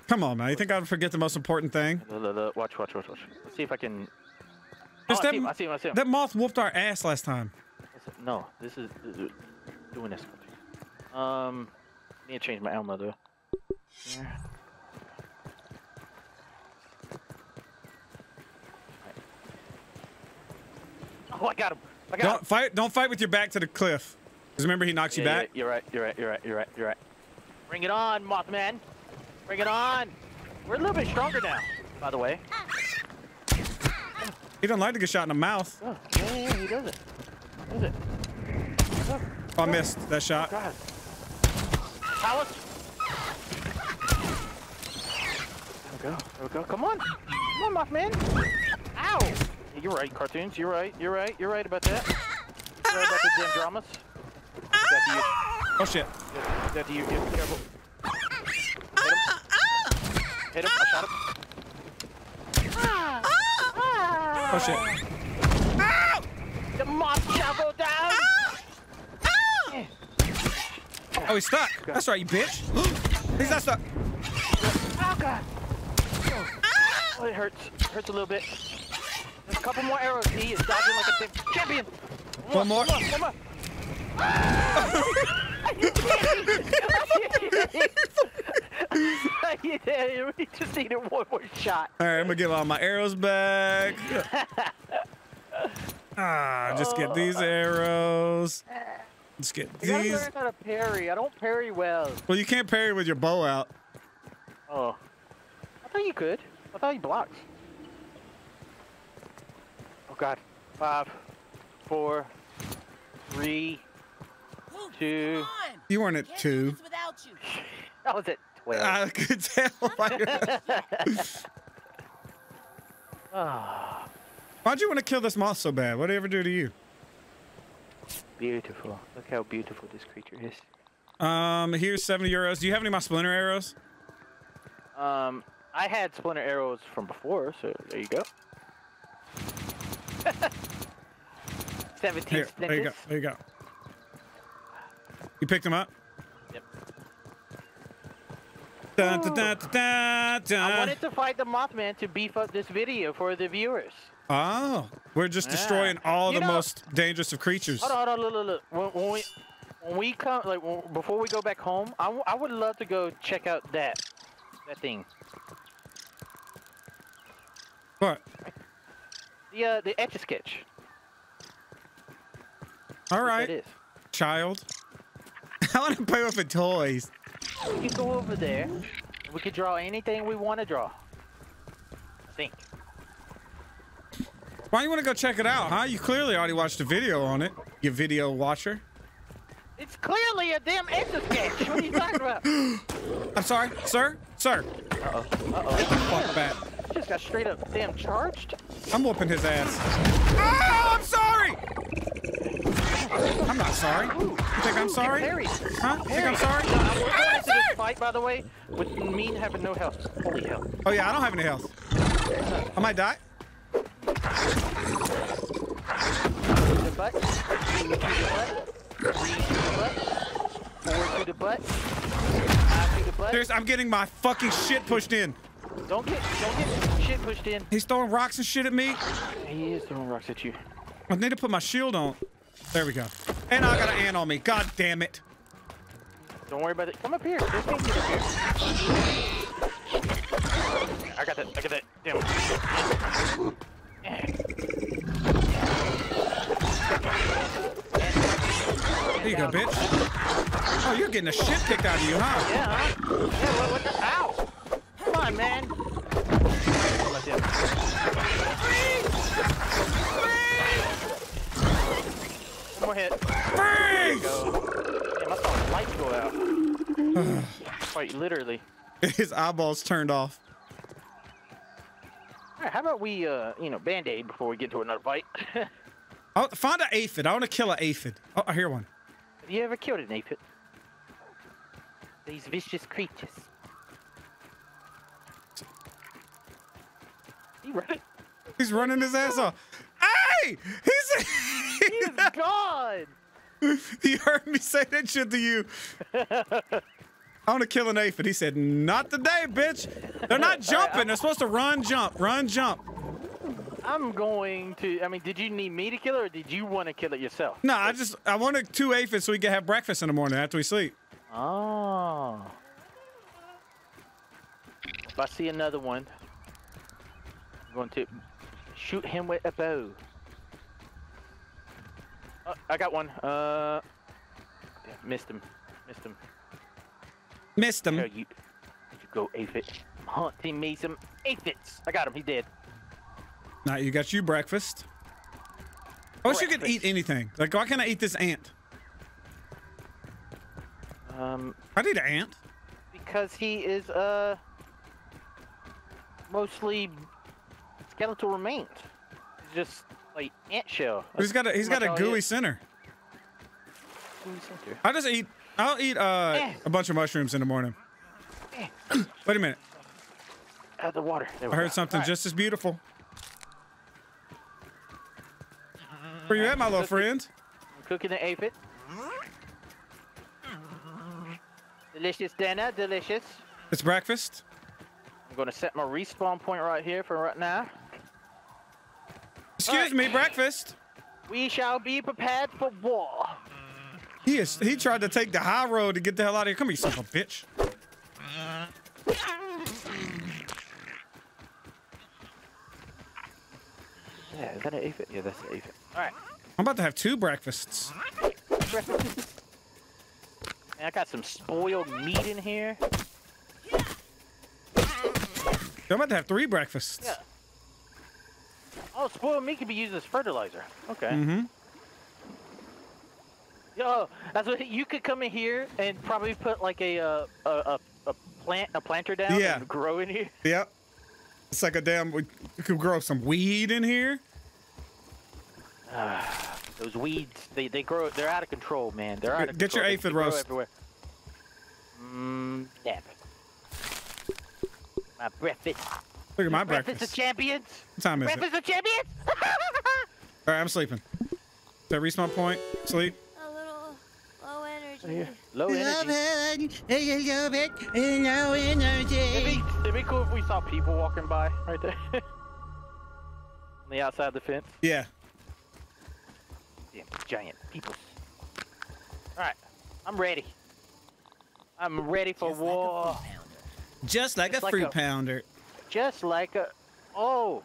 Come on, man. You think I'd forget the most important thing? Watch, watch, watch, watch. Let's see if I can. Oh, I that- see him, I see him, I see him. That moth whooped our ass last time. No, this is, this is doing this. Um, need to change my ammo though. Here. Oh, I got him! I got him! Don't fight. Don't fight with your back to the cliff. Because remember, he knocks you back. yeah, you're right. You're right. You're right. You're right. You're right. Bring it on, Mothman. Bring it on. We're a little bit stronger now, by the way. He doesn't like to get shot in the mouth. Oh, yeah, yeah, he does it. Does it? Oh, Oh, I missed that shot. God. Alice. There we go. There we go. Come on. Come on, Mothman. Ow. You're right, cartoons. You're right. You're right. You're right about that. You're right about the damn dramas. Is that to you? Oh shit. Is that to you? Get careful. Hit him. Hit him. I shot him. Oh shit. The moth go down. Oh, he's stuck. That's right, you bitch. he's not stuck. Oh god. Oh, it hurts. hurts a little bit. There's a couple more arrows. He is dodging like a big champion. One more. One more. One more. yeah, we just needed one more shot. All right, I'm gonna get all my arrows back. Ah, just get these arrows. Just get I gotta these. learn how to parry. I don't parry well. Well, you can't parry with your bow out. Oh. I thought you could. I thought you blocked. Oh god. Five, four, three, Luke, Two. come on. You weren't at Can't do two. this without you. That was at 12. I could tell. by your- Ah, Why'd you want to kill this moth so bad? What did it ever do to you? Beautiful. Look how beautiful this creature is. Um, here's 70 euros. Do you have any of my splinter arrows? Um, I had splinter arrows from before, so there you go. 17 Here, there you go. There you go. You picked them up? Dun. I wanted to fight the Mothman to beef up this video for the viewers. Oh, we're just destroying Yeah. all You the know- most dangerous of creatures. Hold on, hold on, look, look, look. When, when we when we come, like when, before we go back home, I, w- I would love to go check out that that thing, What? the uh, the etch a sketch. All right, child. I want to play with the toys. We can go over there. We could draw anything we want to draw. I think. Why you want to go check it out, huh? You clearly already watched a video on it. You video watcher. It's clearly a damn etch a sketch. What are you talking about? I'm sorry, sir. Sir, Uh oh. Uh get the oh. fuck back. Just got straight up damn charged. I'm whooping his ass. Oh, I'm sorry. I'm not sorry. You think I'm sorry? Harry. Huh? You think I'm sorry? No, I'm going into this fight, by the way, with me having no health. Holy hell. Oh yeah, I don't have any health. I might die. the butt, three to the butt, to the butt, four to the butt, to the butt. There's, I'm getting my fucking shit pushed in. Don't get, don't get shit pushed in. He's throwing rocks and shit at me. He is throwing rocks at you. I need to put my shield on. There we go. And I got an ant on me. God damn it. Don't worry about it. Come up here. This thing up here. I got that. I got that. Damn. There you go, bitch. Oh, you're getting the shit kicked out of you, huh? Yeah, huh? Yeah, what, what the? Ow! Come on, man. Let him. One more hit. Freeze! Go. Damn, I saw lights go out. Quite literally. His eyeballs turned off. All right, how about we, uh, you know, band-aid before we get to another fight? Find an aphid. I want to kill an aphid. Oh, I hear one. Have you ever killed an aphid? These vicious creatures. He running. He's running his ass off. Hey! He's He is gone. he heard me say that shit to you. I want to kill an aphid. He said, "Not today, bitch. They're not jumping. They're supposed to run, jump, run, jump." I'm going to. I mean, did you need me to kill it, or did you want to kill it yourself? No, I just I wanted two aphids so we can have breakfast in the morning after we sleep. Oh. If I see another one, I'm going to shoot him with a bow. Oh, I got one. Uh, yeah, missed him. Missed him. Missed There him. you, you go, aphid. I'm hunting me some aphids. I got him. He's dead. Now you got you breakfast. I wish you could eat anything. Like, why can't I eat this ant? Um, I need an ant. because he is uh mostly skeletal remains. Just like ant shell. He's got a he's got a That's all he gooey center. Gooey center. I just eat. I'll eat uh, Eh. a bunch of mushrooms in the morning. Eh. Wait a minute. Out of the water. I heard go. something Alright. just as beautiful. Where you at, my little friend? I'm cooking an aphid. Delicious dinner, delicious. It's breakfast. I'm gonna set my respawn point right here for right now. Excuse Alright. me, breakfast. We shall be prepared for war. He is. He tried to take the high road to get the hell out of here. Come here, son of a bitch. Yeah, is that an aphid? Yeah, that's an aphid. All right. I'm about to have two breakfasts. And I got some spoiled meat in here. I'm about to have three breakfasts. Yeah. Oh, spoiled meat can be used as fertilizer. Okay. Mm-hmm. Yo, that's what you could come in here and probably put like a uh, a, a a plant a planter down Yeah. and grow in here. Yep. It's like a damn. We could grow some weed in here. Those weeds, they they grow. They're out of control, man. They're out of Get your control. They- aphid they grow roast. everywhere. Mmm, damn. My breakfast. Look at my breakfast breakfast. of champions. What time is it? Breakfast of champions. All right, I'm sleeping. That respawn point. Sleep. A little low energy. Low energy. It'd be, it'd be cool if we saw people walking by right there. On the outside of the fence. Yeah. Damn, giant people. Alright, I'm ready. I'm ready for Just like a war. food pounder. Just like It's a like fruit a- pounder. Just like a. Oh!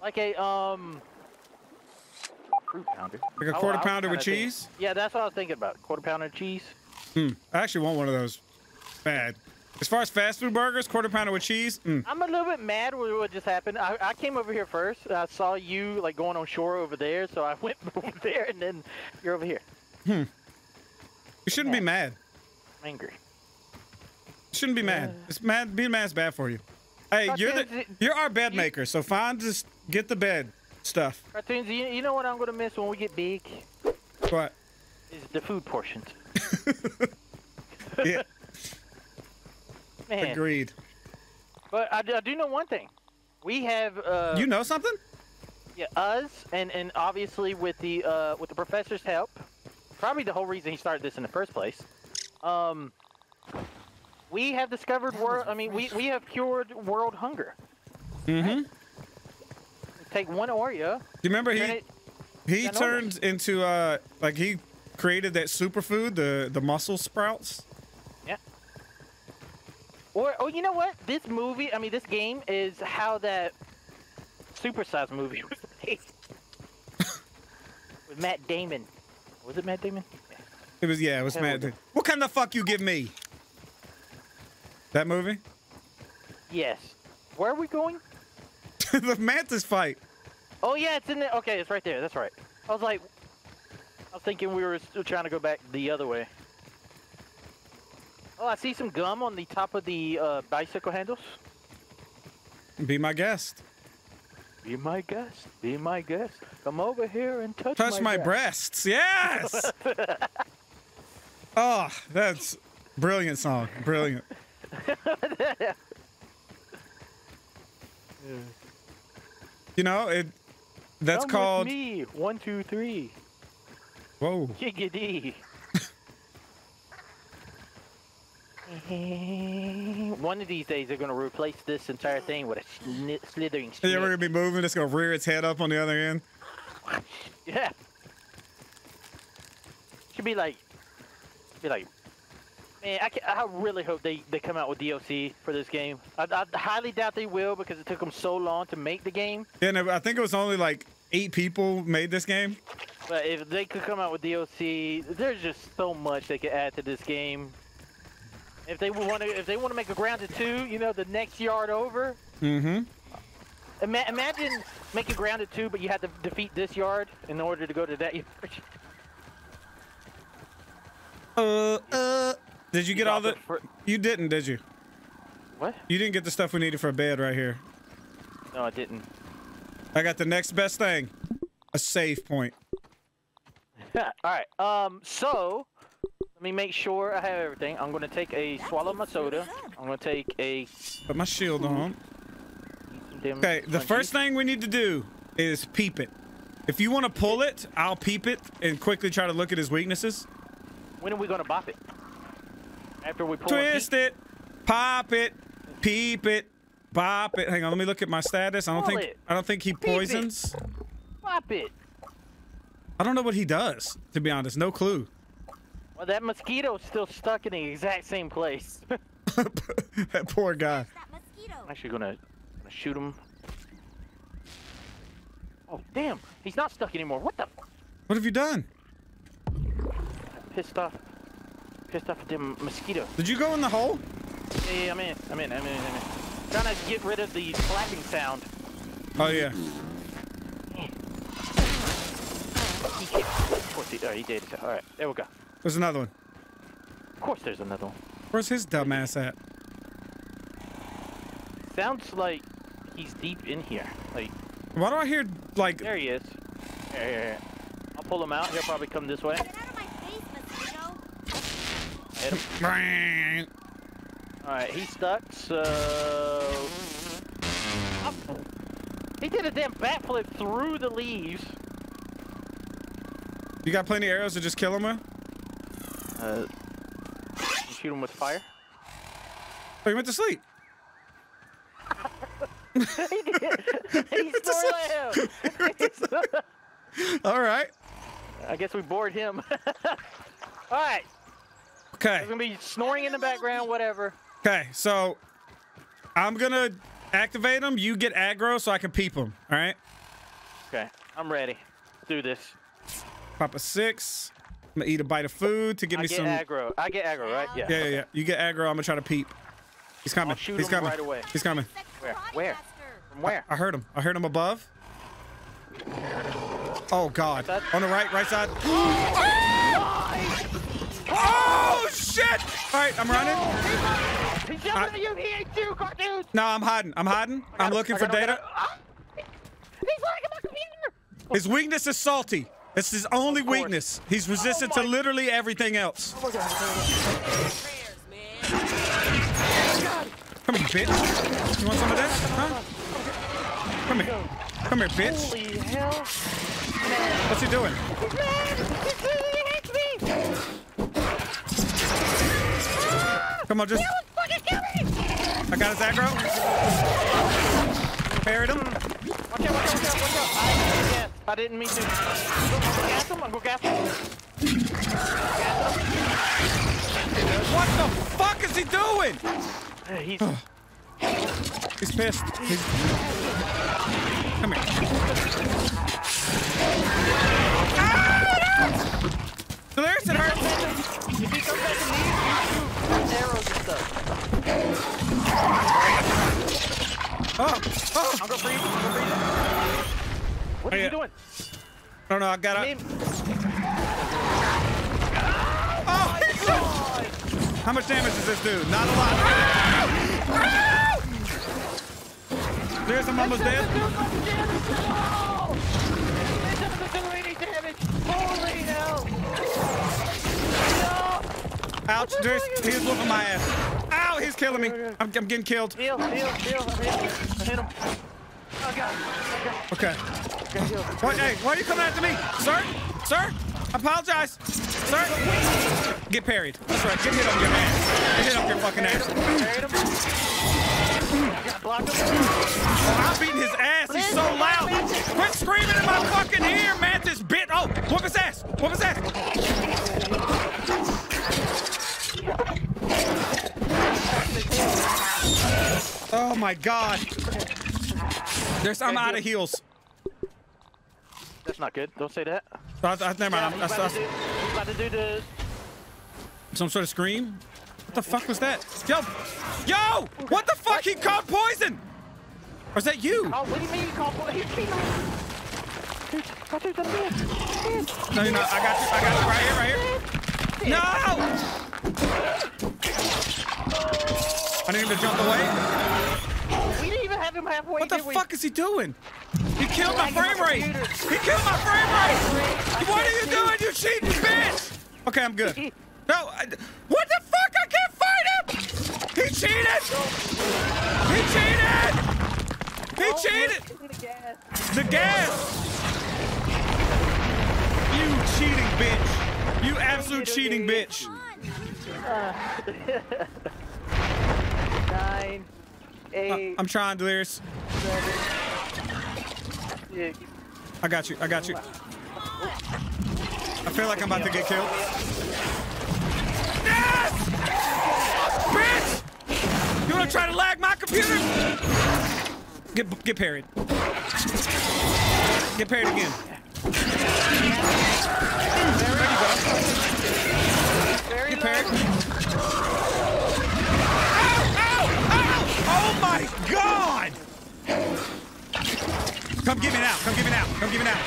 Like a, um. Fruit pounder. Like a Oh, quarter was pounder with cheese? Yeah, that's what I was thinking about. Quarter pounder cheese. Hmm. I actually want one of those. Bad. As far as fast food burgers, quarter pounder with cheese. Mm. I'm a little bit mad with what just happened. I, I came over here first. I saw you like going on shore over there, so I went over there, and then you're over here. Hmm. You shouldn't be mad. I'm angry. You shouldn't be mad. It's mad. Being mad is bad for you. Hey, you're the you're our bed maker. So find just get the bed stuff. Cartoons, you, you know what I'm gonna miss when we get big? What? Is the food portions. Yeah. Man, Agreed. but I, do- I do know one thing. We have uh, You know something? yeah, us, and and obviously with the uh, with the professor's help, probably the whole reason he started this in the first place. Um, we have discovered world. I mean, we we have cured world hunger. Mm-hmm. Take one Oreo, Do You remember he it. he Yeah, no turned into uh like he created that superfood, the the muscle sprouts. Yeah. Or oh, you know what? This movie, I mean, this game is how that supersize movie was made with Matt Damon. Was it Matt Damon? It was yeah, it was Matt. mad. with it. What kind of fuck you give me? That movie? Yes. Where are we going? the mantis fight. Oh yeah, it's in there. Okay, it's right there. That's right. I was like, I was thinking we were still trying to go back the other way. Oh, I see some gum on the top of the uh, bicycle handles. Be my guest. Be my guest. Be my guest. Come over here and touch, Touch my breast. breasts. Yes. oh, that's brilliant song. Brilliant. You know it. That's Come called. with me. One, two, three. Whoa. Giggity. One of these days, they're gonna replace this entire thing with a slithering snake. Yeah, we're gonna be moving. It's gonna rear its head up on the other end. Yeah. Should be like, be like, man, I, ca- I really hope they, they come out with DLC for this game. I, I highly doubt they will because it took them so long to make the game. Yeah, no, I think it was only like eight people made this game. But if they could come out with DLC, there's just so much they could add to this game. If they want to, if they want to make a grounded two, you know, the next yard over. Mm-hmm. Ima- imagine making a grounded two, but you had to defeat this yard in order to go to that yard. Uh, uh. Did you get all the? For- You didn't, did you? what? You didn't get the stuff we needed for a bed right here. No, I didn't. I got the next best thing. A save point. All right. Um. So, let me make sure I have everything. I'm gonna take a swallow my soda. I'm gonna take a. Put my shield on. Okay, the first thing we need to do is peep it. If you want to pull it, I'll peep it and quickly try to look at his weaknesses. When are we gonna bop it? After we pull. Twist peak? it, pop it, peep it, bop it. Hang on, let me look at my status. I don't Pull think it. I don't think he it. poisons. Bop it. I don't know what he does, to be honest. No clue. Well, that mosquito's still stuck in the exact same place. that poor guy. That mosquito. I'm actually gonna, gonna shoot him. Oh damn! He's not stuck anymore. What the? What have you done? Pissed off. Pissed off at them mosquitoes. Did you go in the hole? Yeah, yeah, I'm in. I'm in. I'm in. I'm in. Trying to get rid of the clapping sound. Oh yeah. He can't. Of course he, oh, he did. All right, there we go. There's another one. Of course there's another one. Where's his dumb ass at? Sounds like he's deep in here. Like, Why do I hear like? there he is. Here, here, here. I'll pull him out. He'll probably come this way. Get out of my face, mosquito. Hit him. All right, he's stuck. So Oh. he did a damn backflip through the leaves. You got plenty of arrows to just kill him with? Uh, shoot him with fire. Oh, he went to sleep. he did. He's still alive. All right. I guess we bored him. All right, Okay. there's gonna be snoring in the background, whatever. Okay. So I'm gonna activate them. You get aggro so I can peep them. All right. Okay, I'm ready. Do this. Pop a six. I'm gonna eat a bite of food to give I me get some. aggro. I get aggro, right? Yeah. Yeah, yeah, yeah. You get aggro. I'm gonna try to peep. He's coming. I'll shoot He's him coming. right away. He's coming. Where? Where? From where? I heard him. I heard him above. Oh God! On the right, right side. oh shit! All right, I'm running. He's jumping uh, at you. He ain't you, cartoons. No, I'm hiding. I'm hiding. I'm looking for data. He's like my computer. His weakness is salty. It's his only weakness. He's resistant Oh to literally everything else. Prayers. Come here, bitch. You want some of this? Huh? Come here. Come here, bitch. What's he doing? He hates me. Come on, just. Fucking kill. I got his aggro. Parried him. Watch out, watch out, watch out, watch out. I didn't. I didn't mean to. I'm gonna gas him. I'm gonna gas him. What the fuck is he doing? Uh, He's He's pissed. He's... Come here. Ah! Delirious, it hurts. if he comes back to me, you shoot arrows and stuff. Oh, oh. I'm gonna freeze him. I'm gonna freeze him. What Oh, are yeah. you doing? No, no, I got I it. mean, Oh, he's so- How much damage does this do? Not a lot. There's him almost dead. Ouch, there's, he's whooping my ass. Ow, he's killing me. I'm, I'm getting killed. Heal, heal, heal, I hit him. I hit him. Oh god. Oh Okay. god. What, hey, why are you coming after me? Sir? Sir? I apologize. Sir? Get parried. That's right. Get hit on your ass. Get hit on your fucking ass. Parried. Got blocked him. Oh, I'm beating his ass. He's so loud. Quit screaming in my fucking ear, Mantis bit. Oh, whoop his ass. Whoop his ass. Oh my god. There's, I'm out of heals. That's not good. Don't say that. Oh, I, I, never mind. I'm, that's, about that's do, about to do the. some sort of scream. What the fuck was that? Yo, yo! What the fuck? He called poison. Or is that you? Oh, what do you mean you call for? He's beating him. Dude, dude, I'm dead. No, no, I got you. I got you right here, right here. No! I need him to jump away. We didn't even have him halfway. What the did we? fuck is he doing? He killed my frame rate. He killed my frame rate. What are you doing, you cheating bitch? Okay, I'm good. No, I, what the fuck? I can't fight him. He cheated. He cheated. He Oh, cheated. the gas. The gas. You cheating bitch. You absolute cheating bitch. Nine, eight, I'm trying, Delirious. seven, six. I got you. I got you. I feel like I'm about to get killed. Yes! Bitch! You wanna try to lag my computer? Get get parried. Get parried again. There you go. Get parried. my god! Come give me out. Come give me out. Come give it out.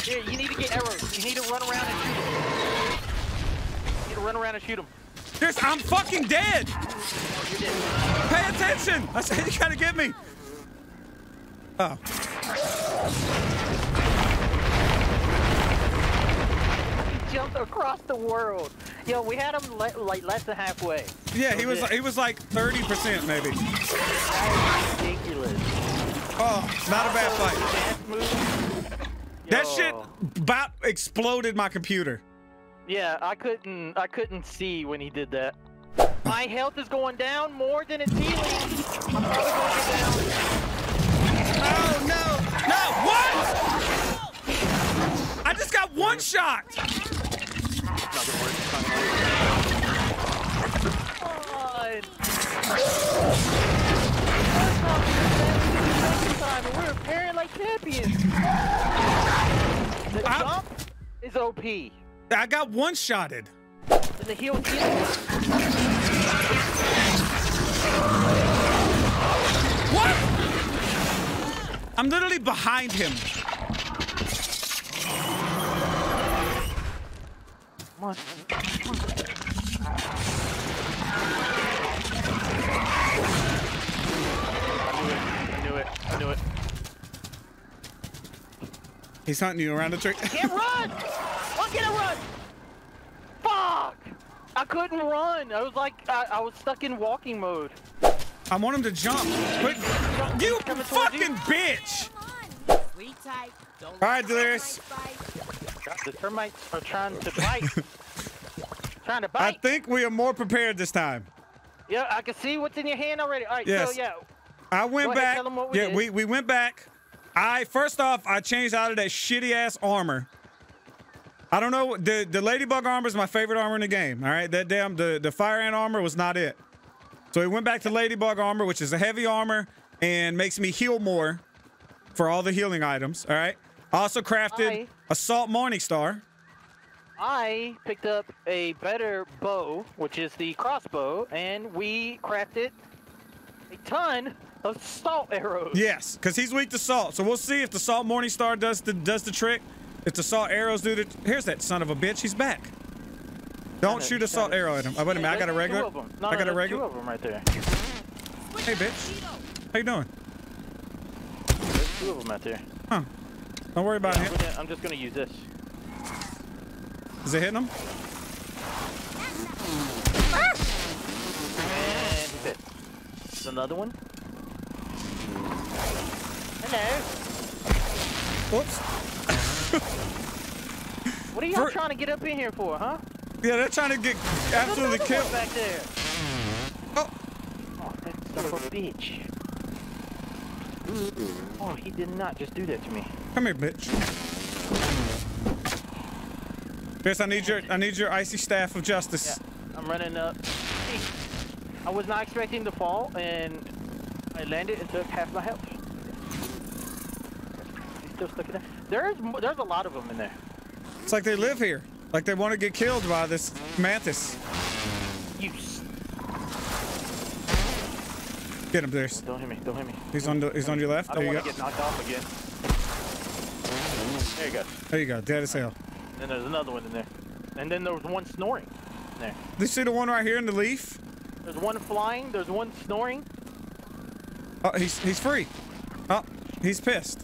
Here, you need to get arrows. You need to run around and shoot them. You need to run around and shoot them. There's, I'm fucking dead. Dead. Pay attention. I said you gotta get me. Oh. Jumped across the world. Yo, we had him le- like less than halfway. Yeah, he was he was like 30% maybe. That is ridiculous. Oh, not a bad fight. That shit about exploded my computer. Yeah, I couldn't. I couldn't see when he did that. My health is going down more than it's healing. I'm probably going down. Oh no! No! What? I just got one shot. Not gonna work. It's not gonna work. Come on. We're pairing like champions. The I'm- jump is OP. I got one shotted. And the heal. What? I'm literally behind him. Come on. I knew it. I knew it. He's hunting you around the tree. Can't run! Why can't I run? Fuck! I couldn't run. I was like, I, I was stuck in walking mode. I want him to jump. But you fucking you. bitch! Sleep tight. Don't All right, let the Delirious. The termites are trying to bite. trying to bite. I think we are more prepared this time. yeah, I can see what's in your hand already. All right, Yes. so yeah. I went Go back. tell 'em what we yeah, did. we we went back. I first off, I changed out of that shitty ass armor. I don't know. The the ladybug armor is my favorite armor in the game. All right, that damn the the fire ant armor was not it. So we went back to ladybug armor, which is a heavy armor and makes me heal more for all the healing items. All right. I also crafted Aye. assault morning star. I picked up a better bow, which is the crossbow, and we crafted a ton of salt arrows. Yes, because he's weak to salt. So we'll see if the salt morning star does the does the trick. If the salt arrows do the here's that son of a bitch. He's back. Don't shoot a salt arrow at him. Oh, wait a minute. I got a regular. Two of 'em. No, I no, got a regular. Two of them right there. Hey, bitch. How you doing? There's two of them out there. Huh? Don't worry about Yeah, I'm, gonna, I'm just gonna use this. Is it hitting him? And he's hit. Another one. Hello. Whoops. What are y'all For- trying to get up in here for, huh? Yeah, they're trying to get absolutely There's another killed. one back there. Oh, Oh, that son of a bitch. Oh, he did not just do that to me. come here, bitch. Chris, I need your I need your icy staff of justice. Yeah, I'm running up. I was not expecting to fall, and I landed and took half my health. He's still stuck in there. There's there's a lot of them in there. It's like they live here. Like they want to get killed by this mantis. Get him, there's. don't hit me! Don't hit me! He's on the he's on your left. I There don't you want go. to get knocked off again. There you go. There you go. Dead as hell. And there's another one in there. And then there was one snoring there. Did you see the one right here in the leaf? There's one flying. There's one snoring. Oh, he's he's free. Oh, he's pissed.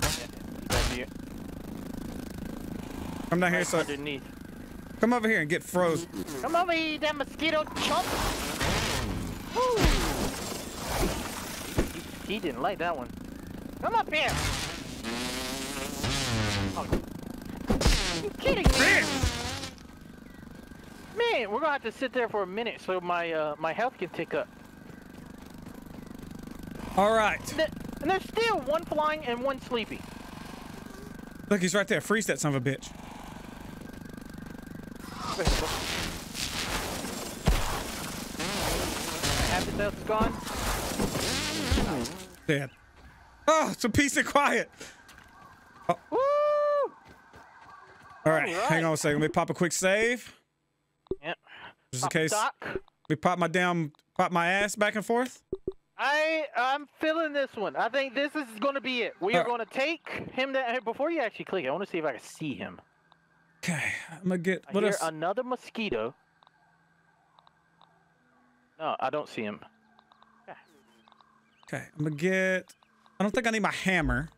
Back here. Come down here, Right so underneath. come over here and get froze. Come over here, that mosquito chump. Woo. He, he didn't like that one. Come up here. Oh, you kidding me? Man, Man, we're gonna have to sit there for a minute so my uh, my health can tick up. All right. Th- And there's still one flying and one sleepy. Look, he's right there. Freeze that son of a bitch. Go ahead, bro. Half his health is gone. Oh, it's a peace and quiet. Woo! All right, All hang on a second. Let me pop a quick save. Yep. Just in case. Doc. We pop my damn, pop my ass back and forth. I I'm feeling this one. I think this is going to be it. We are Uh, going to take him down. Hey, Before you actually click, I want to see if I can see him. Okay, I'm gonna get I what else? another mosquito. No, I don't see him. Okay, I'm gonna get. I don't think I need my hammer.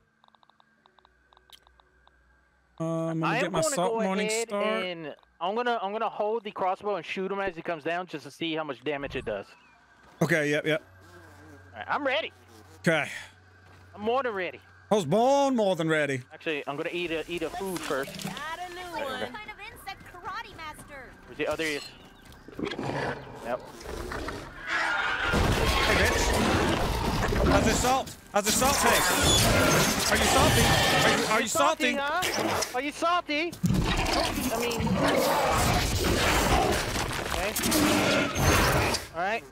Um, I'm gonna I get am my going to salt go morning ahead star. and I'm gonna I'm gonna hold the crossbow and shoot him as he comes down just to see how much damage it does. Okay, yep, yep. All right, I'm ready. Okay, I'm more than ready. I was born more than ready. Actually, I'm gonna eat a eat a food first. Got a new What one. kind of insect karate master? Where's the other? Is yep. How's the salt? How's the salt taste? Are you salty? Are you, are you salty? huh? Are you salty? I mean. Okay. All right.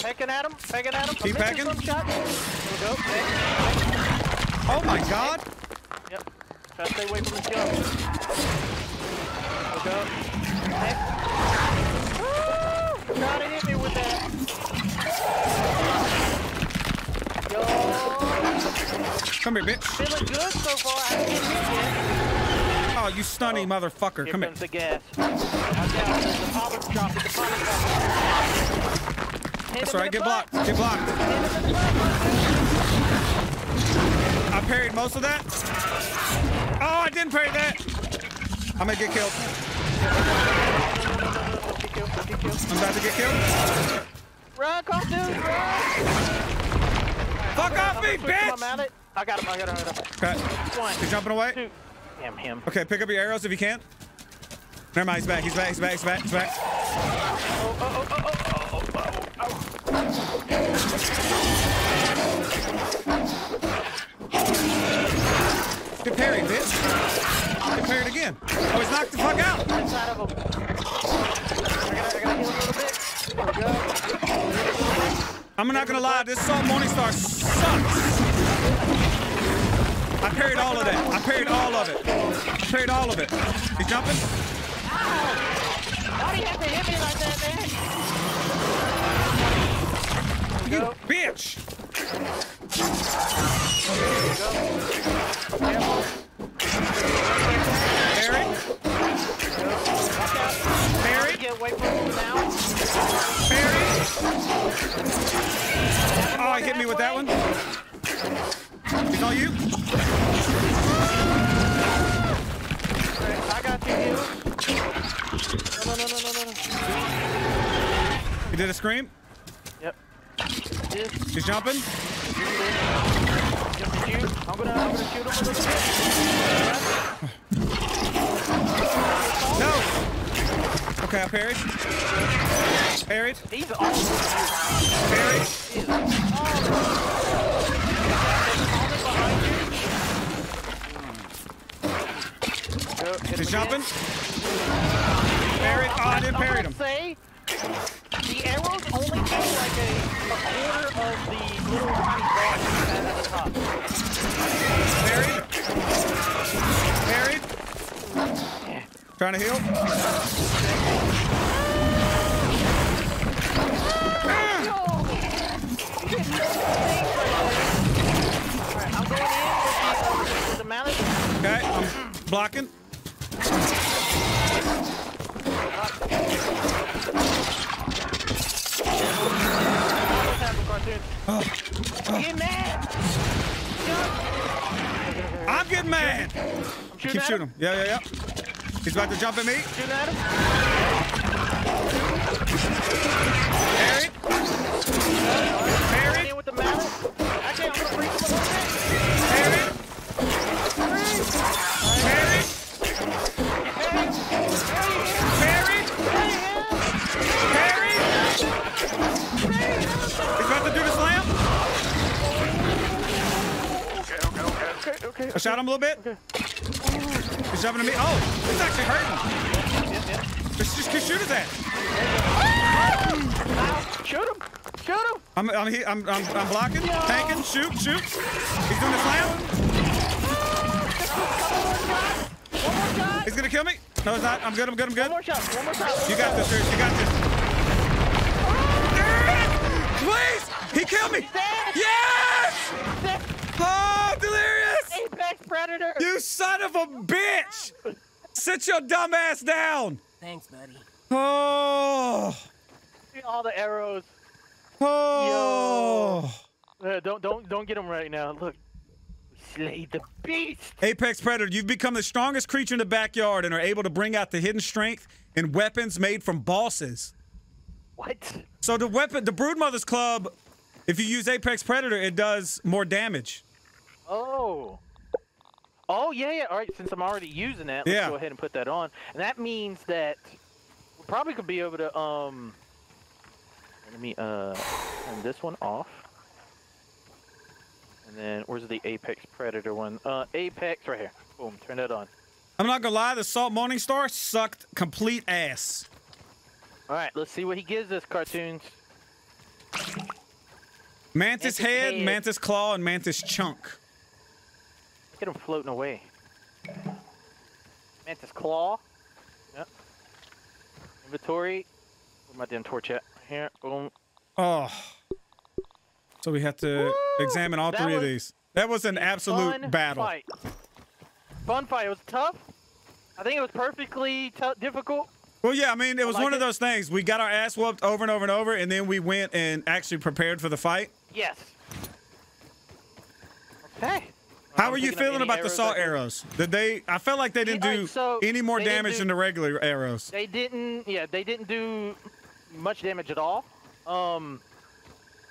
Pecking at him. Pecking at him. Keep pecking. Go. Peck. Oh my god! Yep. Try to stay away from the jump. We. Peck. Woo! Gotta hit me with that. Yo. Come here, bitch. Feeling good so far. I haven't hit yet. Oh, you stunny oh, motherfucker. Here Come here. comes the gas. Watch out. The, the popper's dropping. The popper's dropping. Hit That's right. Get butt. blocked. Get blocked. Hit him in the butt. I parried most of that. Oh, I didn't parry that. I'm gonna get killed. Get killed. I'm about to get killed. Run, come dude, run! Fuck off me, gonna switch to my bitch! mallet. I got him, I got him, I got him. Okay. One, He's jumping away. two. Damn him. Okay, pick up your arrows if you can. Never mind, he's back, he's back, he's back, he's back, he's back. Oh, oh, oh, oh, oh, oh, oh, oh. Get parried, bitch. Get parried again. Oh, he's knocked the fuck out. Inside of him. I gotta, I gotta heal a little bit. There we go. I'm not gonna lie, this Salt Morningstar sucks. I parried all of that. I parried all of it. I parried all of it. He's jumping. Why do you have to hit me like that, man? You Go. bitch. Parry. Away from him now. Parry. Oh, he hit me with that one. He's on you. I got you. No, no, no, no, no, no, no. He did a scream. Yep. He's jumping. just a shoot. I'm gonna, I'm gonna shoot him a. No. I parried. Parried. He's awesome. Parried. He's awesome. Go, hit He's him jumping. Parried. Oh, I didn't parry him. say the arrows only do like a, a quarter of the little tiny bar at the top. Parried. Parried. Trying to heal. Alright, I'm going in with the, with. Okay, I'm blocking. What's happening, cartoon? Get mad! I'm getting mad. I'm Keep shooting him. Yeah, yeah, yeah. He's about to jump at me. Shooting at him. Parried. in with the mallet. Actually, I'm gonna freeze him a little bit. To slam. Okay, okay. I shot him a little bit. He's jumping at me. Oh, he's actually hurting. Yep, yep. Just, just, just shoot his ass. Shoot him! Shoot him! I'm, I'm, I'm, I'm, I'm blocking, tanking, shoot, shoot. He's doing the slam. One more shot! He's gonna kill me. No, he's not. I'm good. I'm good. I'm good. One more shot! One more shot! You got this, Serge. You got this. Please! He killed me! dead! Yes! Dead! Oh, delirious! Apex Predator! You son of a bitch! Sit your dumb ass down! Thanks, buddy. Oh! All the arrows. Oh! Uh, don't don't don't get him right now. Look, slay the beast. Apex Predator, you've become the strongest creature in the backyard and are able to bring out the hidden strength in weapons made from bosses. What? So the weapon, the Broodmother's Club, if you use Apex Predator, it does more damage. Oh. Oh yeah, yeah. All right. Since I'm already using that, let's Yeah. go ahead and put that on. And that means that we probably could be able to um. Let me uh turn this one off. And then where's the Apex Predator one? Uh, Apex right here. Boom. Turn that on. I'm not gonna lie, the Salt Morningstar sucked complete ass. All right. Let's see what he gives us, cartoons. Mantis Mantis head, head. Mantis claw, and Mantis chunk. At him floating away. Mantis claw. Yep. Inventory. Where's my damn torch at? Here. Boom. Oh. So we have to Woo! examine all That three of these. That was an absolute Fun battle. Fight. Fun fight. It was tough. I think it was perfectly difficult. Well, yeah, I mean, it was like one of those things. We got our ass whooped over and over and over, and then we went and actually prepared for the fight. Yes. Okay. How are you feeling about the salt arrows? Did they? I felt like they didn't Yeah, do alright, so any more damage do- than the regular arrows. They didn't. Yeah, they didn't do much damage at all. Um.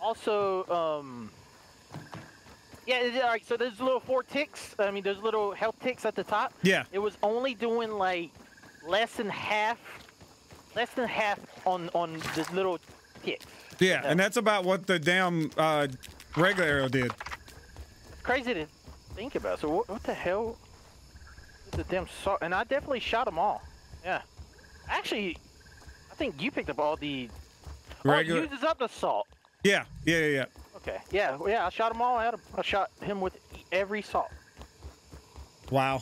Also, um. Yeah. it- All right. So there's little four ticks. I mean, there's little health ticks at the top. Yeah. It was only doing like less than half, less than half on on the little ticks. Yeah, and that's about what the damn uh, regular arrow did. Crazy think about. So what, what the hell? The damn salt. And I definitely shot them all. Yeah. Actually, I think you picked up all the. Regular. Oh, uses up the salt. Yeah, yeah, yeah, yeah. Okay. Yeah. well, Yeah. I shot them all. I, had I shot him with every salt. Wow.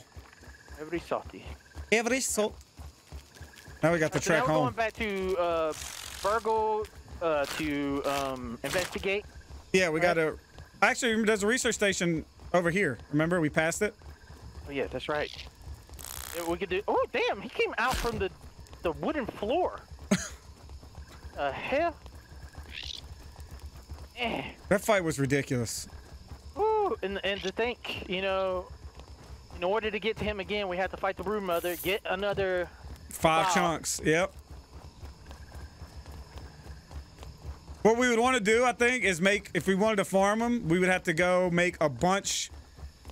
Every salty. Every salt. Now we got the So now track we're home. going back to uh, Virgo uh, to um, investigate. Yeah, we got to. Actually, there's a research station over here. Remember, we passed it. Oh yeah, that's right. Yeah, we could do. Oh damn! He came out from the the wooden floor. uh, hell. Eh. That fight was ridiculous. Woo. And and to think, you know, in order to get to him again, we had to fight the brood mother, get another. Five Wow. chunks. Yep. What we would want to do, I think, is make if we wanted to farm them, we would have to go make a bunch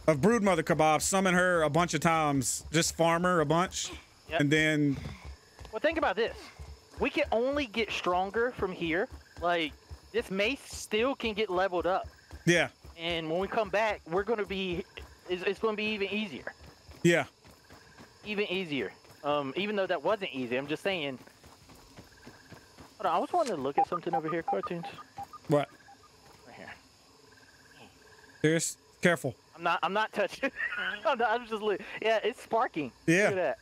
of broodmother kebabs, summon her a bunch of times, just farm her a bunch, Yep. and then Well, think about this. We can only get stronger from here. Like this mace still can get leveled up, yeah, and when we come back, we're gonna be. It's, it's gonna be even easier. yeah. even easier. Um, even though that wasn't easy, I'm just saying. I was wanting to look at something over here, cartoons. What? Right here. There's careful. I'm not. I'm not touching. I'm, not, I'm just. Yeah, it's sparking. Yeah. Look at that.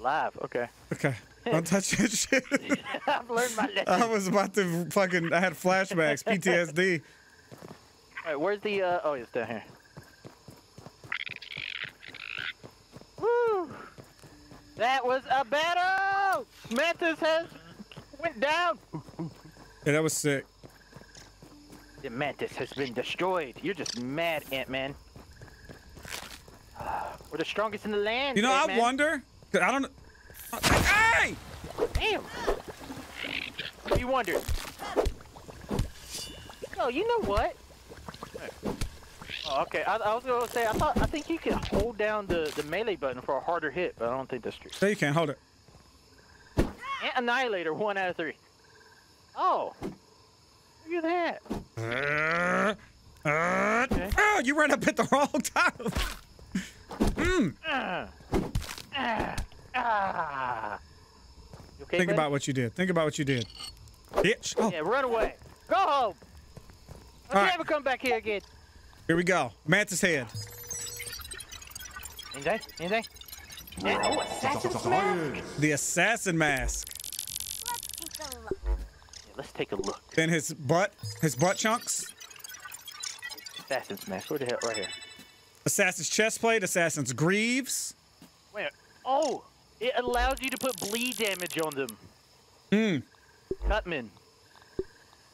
Live. Okay. Okay. Don't touch that shit. I've learned my lesson. I was about to fucking. I had flashbacks, PTSD. All right, where's the? Uh, oh, it's down here. Woo! That was a battle. Mantis has went down. Yeah, that was sick. The mantis has been destroyed. You're just mad, Ant-Man. We're the strongest in the land. You know, I wonder. I don't. Hey! Damn. You wondered. No, oh, you know what? Oh, okay. I, I was gonna say I thought I think you can hold down the the melee button for a harder hit, but I don't think that's true. No, you can't hold it. Ant Annihilator, one out of three. Oh, look at that. Uh, uh, Okay. Oh, you ran up at the wrong time. Ah. You okay, Think buddy? about what you did. Think about what you did. Bitch. Oh, Yeah, run away. Go home. Don't All you right. ever come back here again. here we go. Mantis head. Anything? Anything? Yeah, oh, assassin's mask. The assassin mask. Let's take a look. Yeah, Let's take a look. Then his butt, his butt chunks. Assassin's mask. Where the hell? Right here. Assassin's chest plate. Assassin's greaves. Wait. Oh, it allows you to put bleed damage on them. Hmm. Cutman.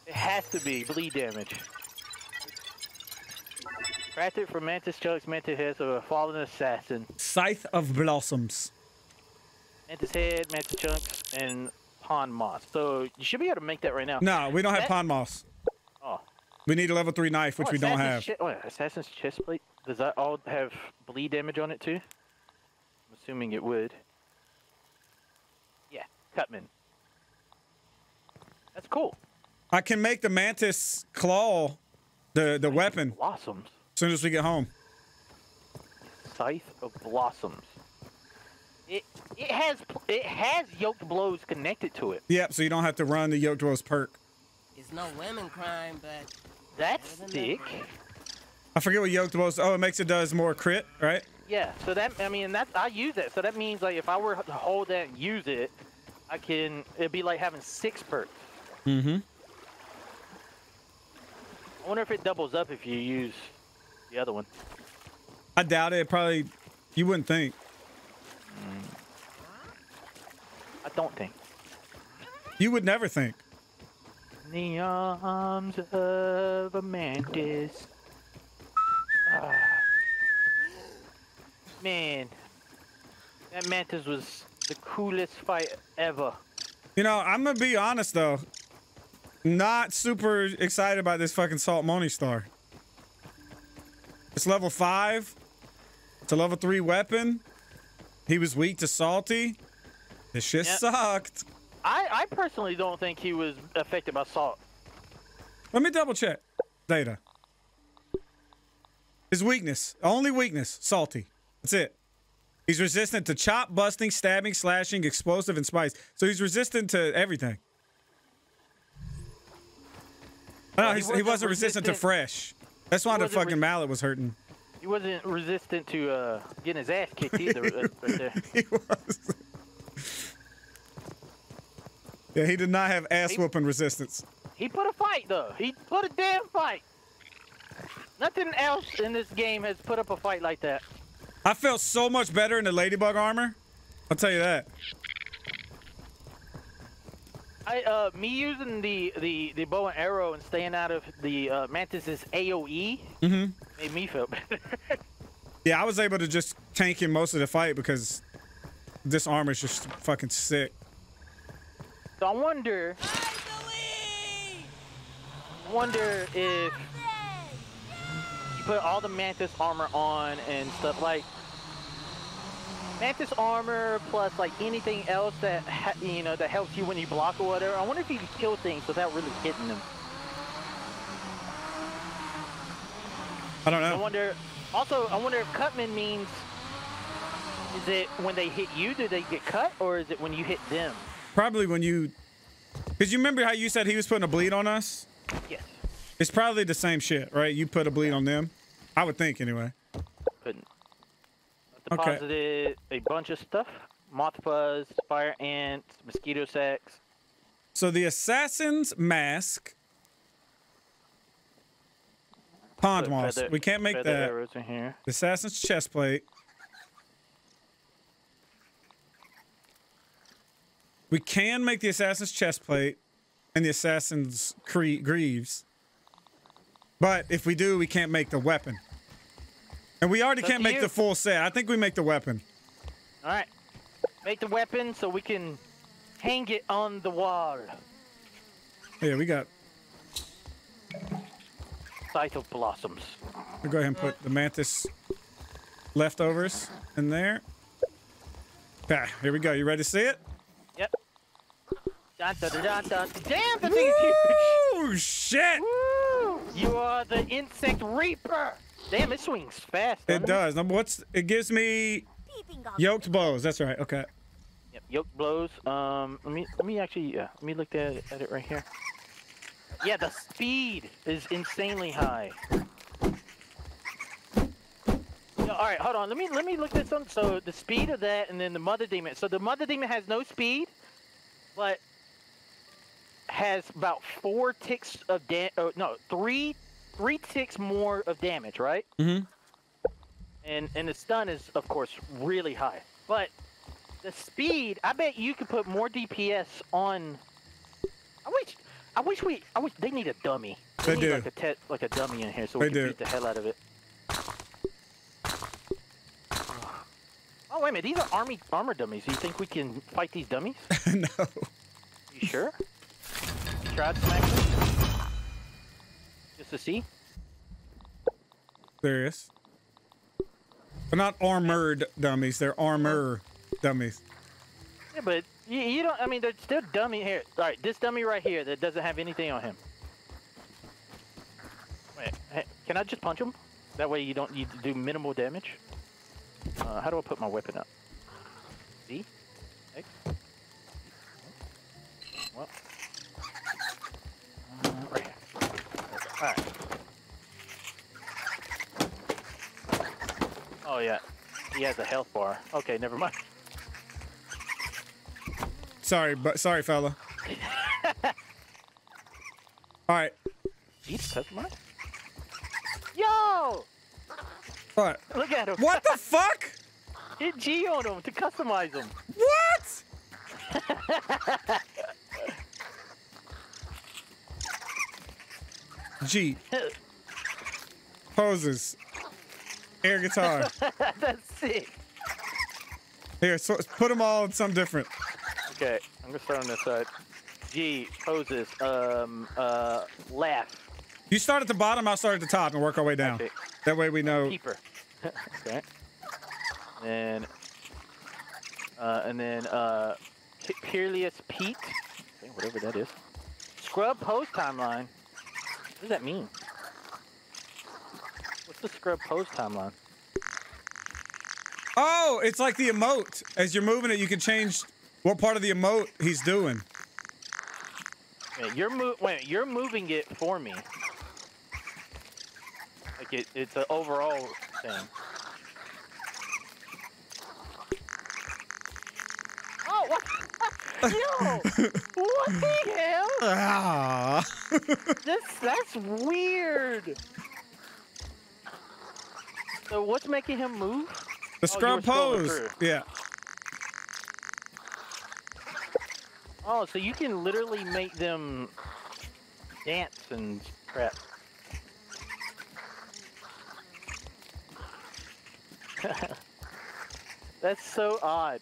It has to be bleed damage. Crafted from Mantis Chunks, Mantis Heads of a fallen assassin. Scythe of blossoms. Mantis Head, Mantis Chunks, and Pond Moss. So you should be able to make that right now. No, we don't have That- pond moss. Oh. We need a level three knife, which Oh, we don't have. Assassin's Che- oh, Assassin's chest plate. Does that all have bleed damage on it too? I'm assuming it would. Yeah, Cutman. That's cool. I can make the mantis claw, the the weapon, Blossoms. as soon as we get home. Scythe of Blossoms. It it has it has yoked blows connected to it. Yep. So you don't have to run the yoked blows perk. It's no women crime, but That's Better sick. I forget what yoked blows. Oh, it makes it does more crit, right? Yeah. So that I mean that's I use that. So that means like if I were to hold that and use it, I can. It'd be like having six perks. Mm-hmm. I wonder if it doubles up if you use the other one. I doubt it. Probably, you wouldn't think. I don't think. You would never think. In the arms of a mantis. Ah. Man, that mantis was the coolest fight ever. You know, I'm gonna be honest though. Not super excited about this fucking Salt Morningstar. It's level five. It's a level three weapon. He was weak to salty. This shit Yep. sucked. I, I personally don't think he was affected by salt. Let me double check. Data. His weakness. Only weakness. Salty. That's it. He's resistant to chop, busting, stabbing, slashing, explosive, and spice. So he's resistant to everything. No, he he's, he wasn't wasn't resistant to fresh. That's why the fucking mallet was hurting. He wasn't resistant to uh, getting his ass kicked either. He was. Yeah, he did not have ass whooping resistance. He put a fight though. He put a damn fight. Nothing else in this game has put up a fight like that. I felt so much better in the ladybug armor. I'll tell you that. I uh me using the the the bow and arrow and staying out of the uh, mantis's AOE Mm-hmm. made me feel better. Yeah, I was able to just tank him most of the fight because this armor is just fucking sick. so I wonder, wonder if you put all the mantis armor on and stuff like mantis armor plus like anything else that ha- you know that helps you when you block or whatever. I wonder if you can kill things without really hitting them. I don't know. I wonder. Also, I wonder if cutman means. Is it when they hit you, do they get cut, or is it when you hit them? Probably when you, because you remember how you said he was putting a bleed on us. Yes. It's probably the same shit, right? You put a bleed on them. I would think anyway. Couldn't. Okay. Deposited a bunch of stuff: moth fuzz, fire ants, mosquito sacks. So the assassin's mask, pond moss. we can't make that. The assassin's chest plate. We can make the assassin's chest plate and the assassin's greaves. But if we do, we can't make the weapon. And we already up can't make you. the full set. I think we make the weapon. All right. Make the weapon so we can hang it on the wall. Yeah, we got. Scythe of blossoms. We'll go ahead and put the mantis leftovers in there. Ah, here we go. You ready to see it? Dun, dun, dun, dun. Damn, the thing is huge. Oh shit! Woo! You are the insect reaper. Damn, it swings fast. It does. Now, what's it gives me yoked blows. That's right. Okay. Yep, yoke blows. Um, let me let me actually yeah, let me look at it, at it right here. Yeah, the speed is insanely high. Yeah, all right, hold on. Let me let me look at some. So the speed of that, and then the mother demon. So the mother demon has no speed, but has about four ticks of dam. Oh, no, three, three ticks more of damage, right? Mm-hmm. And and the stun is of course really high, but the speed. I bet you could put more DPS on. I wish. I wish we. I wish they need a dummy. They need do. Like a, te- like a dummy in here so They we can do. beat the hell out of it. Oh wait a minute, these are army armor dummies. Do you think we can fight these dummies? no. You sure? You tried smacking them? Just to see? Serious. They're not armored dummies. They're armor dummies. Yeah, but you, you don't. I mean, they're still dummy here. All right, this dummy right here that doesn't have anything on him. Wait, hey, can I just punch him? That way you don't you do minimal damage. Uh, how do I put my weapon up? Oh yeah, he has a health bar. Okay, never mind. Sorry, but sorry, fella. All right. Each customize? Yo! What? Look at him. What the fuck? Hit G on him to customize him. What? G. Poses. Air guitar. That's sick. Here, so put them all in something different. Okay, I'm gonna start on this side. G poses. Um. Uh. Laugh. You start at the bottom, I'll start at the top and work our way down. Okay. That way we know. Keeper. okay. And. Uh. And then. Uh. Peerless. Okay, whatever that is. Scrub pose timeline. What does that mean? What's the scrub pose timeline? Oh, it's like the emote. As you're moving it, you can change what part of the emote he's doing. Wait, you're mo- wait, you're moving it for me. Like it, it's an overall thing. Oh, what? Yo, what the hell? Ah. This that's weird. So what's making him move? The Oh, scrub scrolling pose. Yeah. Oh, so you can literally make them dance and crap. That's so odd.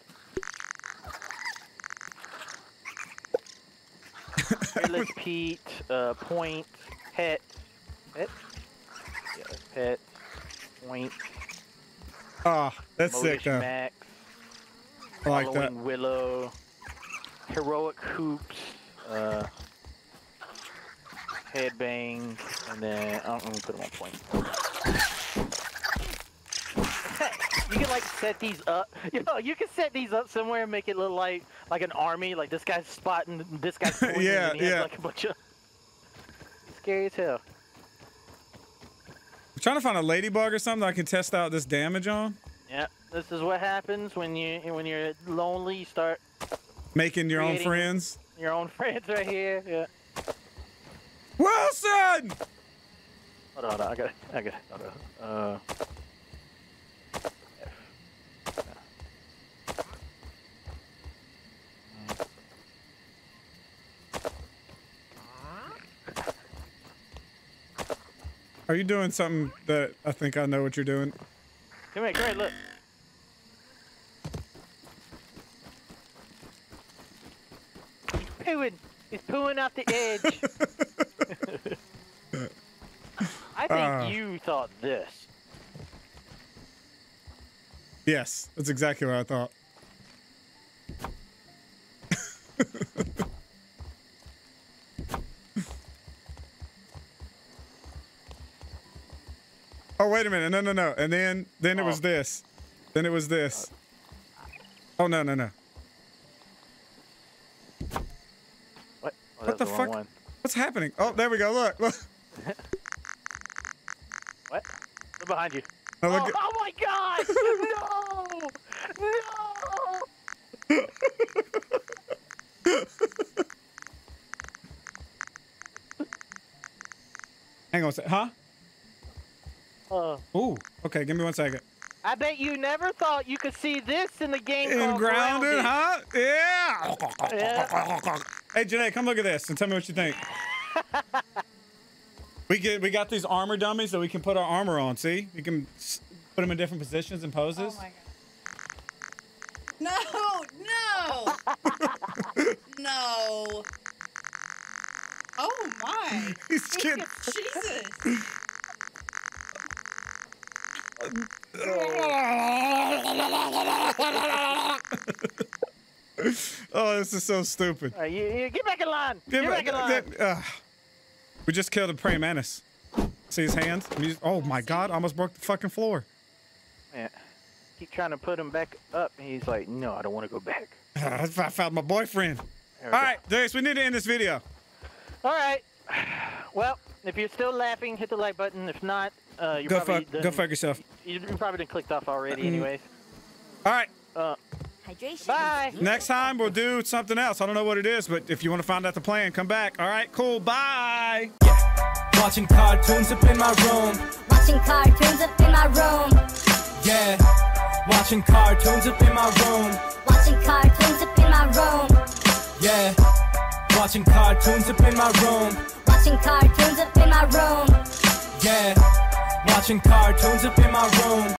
Fearless Pete, uh, Point, Pet, Pet? Yeah, Pet, Point, Ah, that's sick though. Max, I like that. Willow, Heroic Hoops, uh, Headbang, and then I'm gonna put them on point. you can like set these up. You know, you can set these up somewhere and make it look like like an army. Like this guy's spotting this guy's pointing, Yeah, and he has yeah. like a bunch of scary as hell. I'm trying to find a ladybug or something I can test out this damage on. Yeah, this is what happens when you when you're lonely. You start Making your own friends. your own friends right here. Yeah. Wilson! Hold on, hold on. I got it. I got it. Hold on. Uh. Are you doing something that I think I know what you're doing? Come here, great, look. He's pooing. He's pooing out the edge. I think Ah. you thought this. Yes, that's exactly what I thought. Oh, wait a minute. No, no, no. And then, then oh. it was oh. this. Then it was this. Oh, no, no, no. What? Oh, what the, the fuck? One. What's happening? Oh, there we go. Look, look. what? They're behind you. Oh, oh, oh, my god! no! No! Hang on a sec. Huh? Uh, Ooh. Okay, give me one second. I bet you never thought you could see this in the game In called grounded, huh? Yeah. Yeah. Hey, Janae, come look at this and tell me what you think. we get we got these armor dummies that we can put our armor on. See, we can put them in different positions and poses. Oh my god. No, no, no. Oh my. He's kidding. Jesus. Oh, this is so stupid. Uh, you, you, get back in line. Get, Give back in line. that- uh, we just killed a praying mantis. See his hands? Oh my god, almost broke the fucking floor. Yeah. Keep trying to put him back up, and he's like, "No, I don't want to go back." I found my boyfriend. All go. right, Dace, we need to end this video. All right. Well, if you're still laughing, hit the like button. If not, uh, you Go probably fuck, done, go fuck yourself. You, you probably done clicked off already, Mm. anyways. All right, Uh, Hydration. bye. next time we'll do something else. I don't know what it is, but if you want to find out the plan, come back. All right, cool. Bye. Watching cartoons up in my room. Watching cartoons up in my room. Yeah. Watching cartoons up in my room. Watching cartoons up in my room. Yeah. Watching cartoons up in my room. Watching cartoons up in my room. Yeah. Watching cartoons up in my room.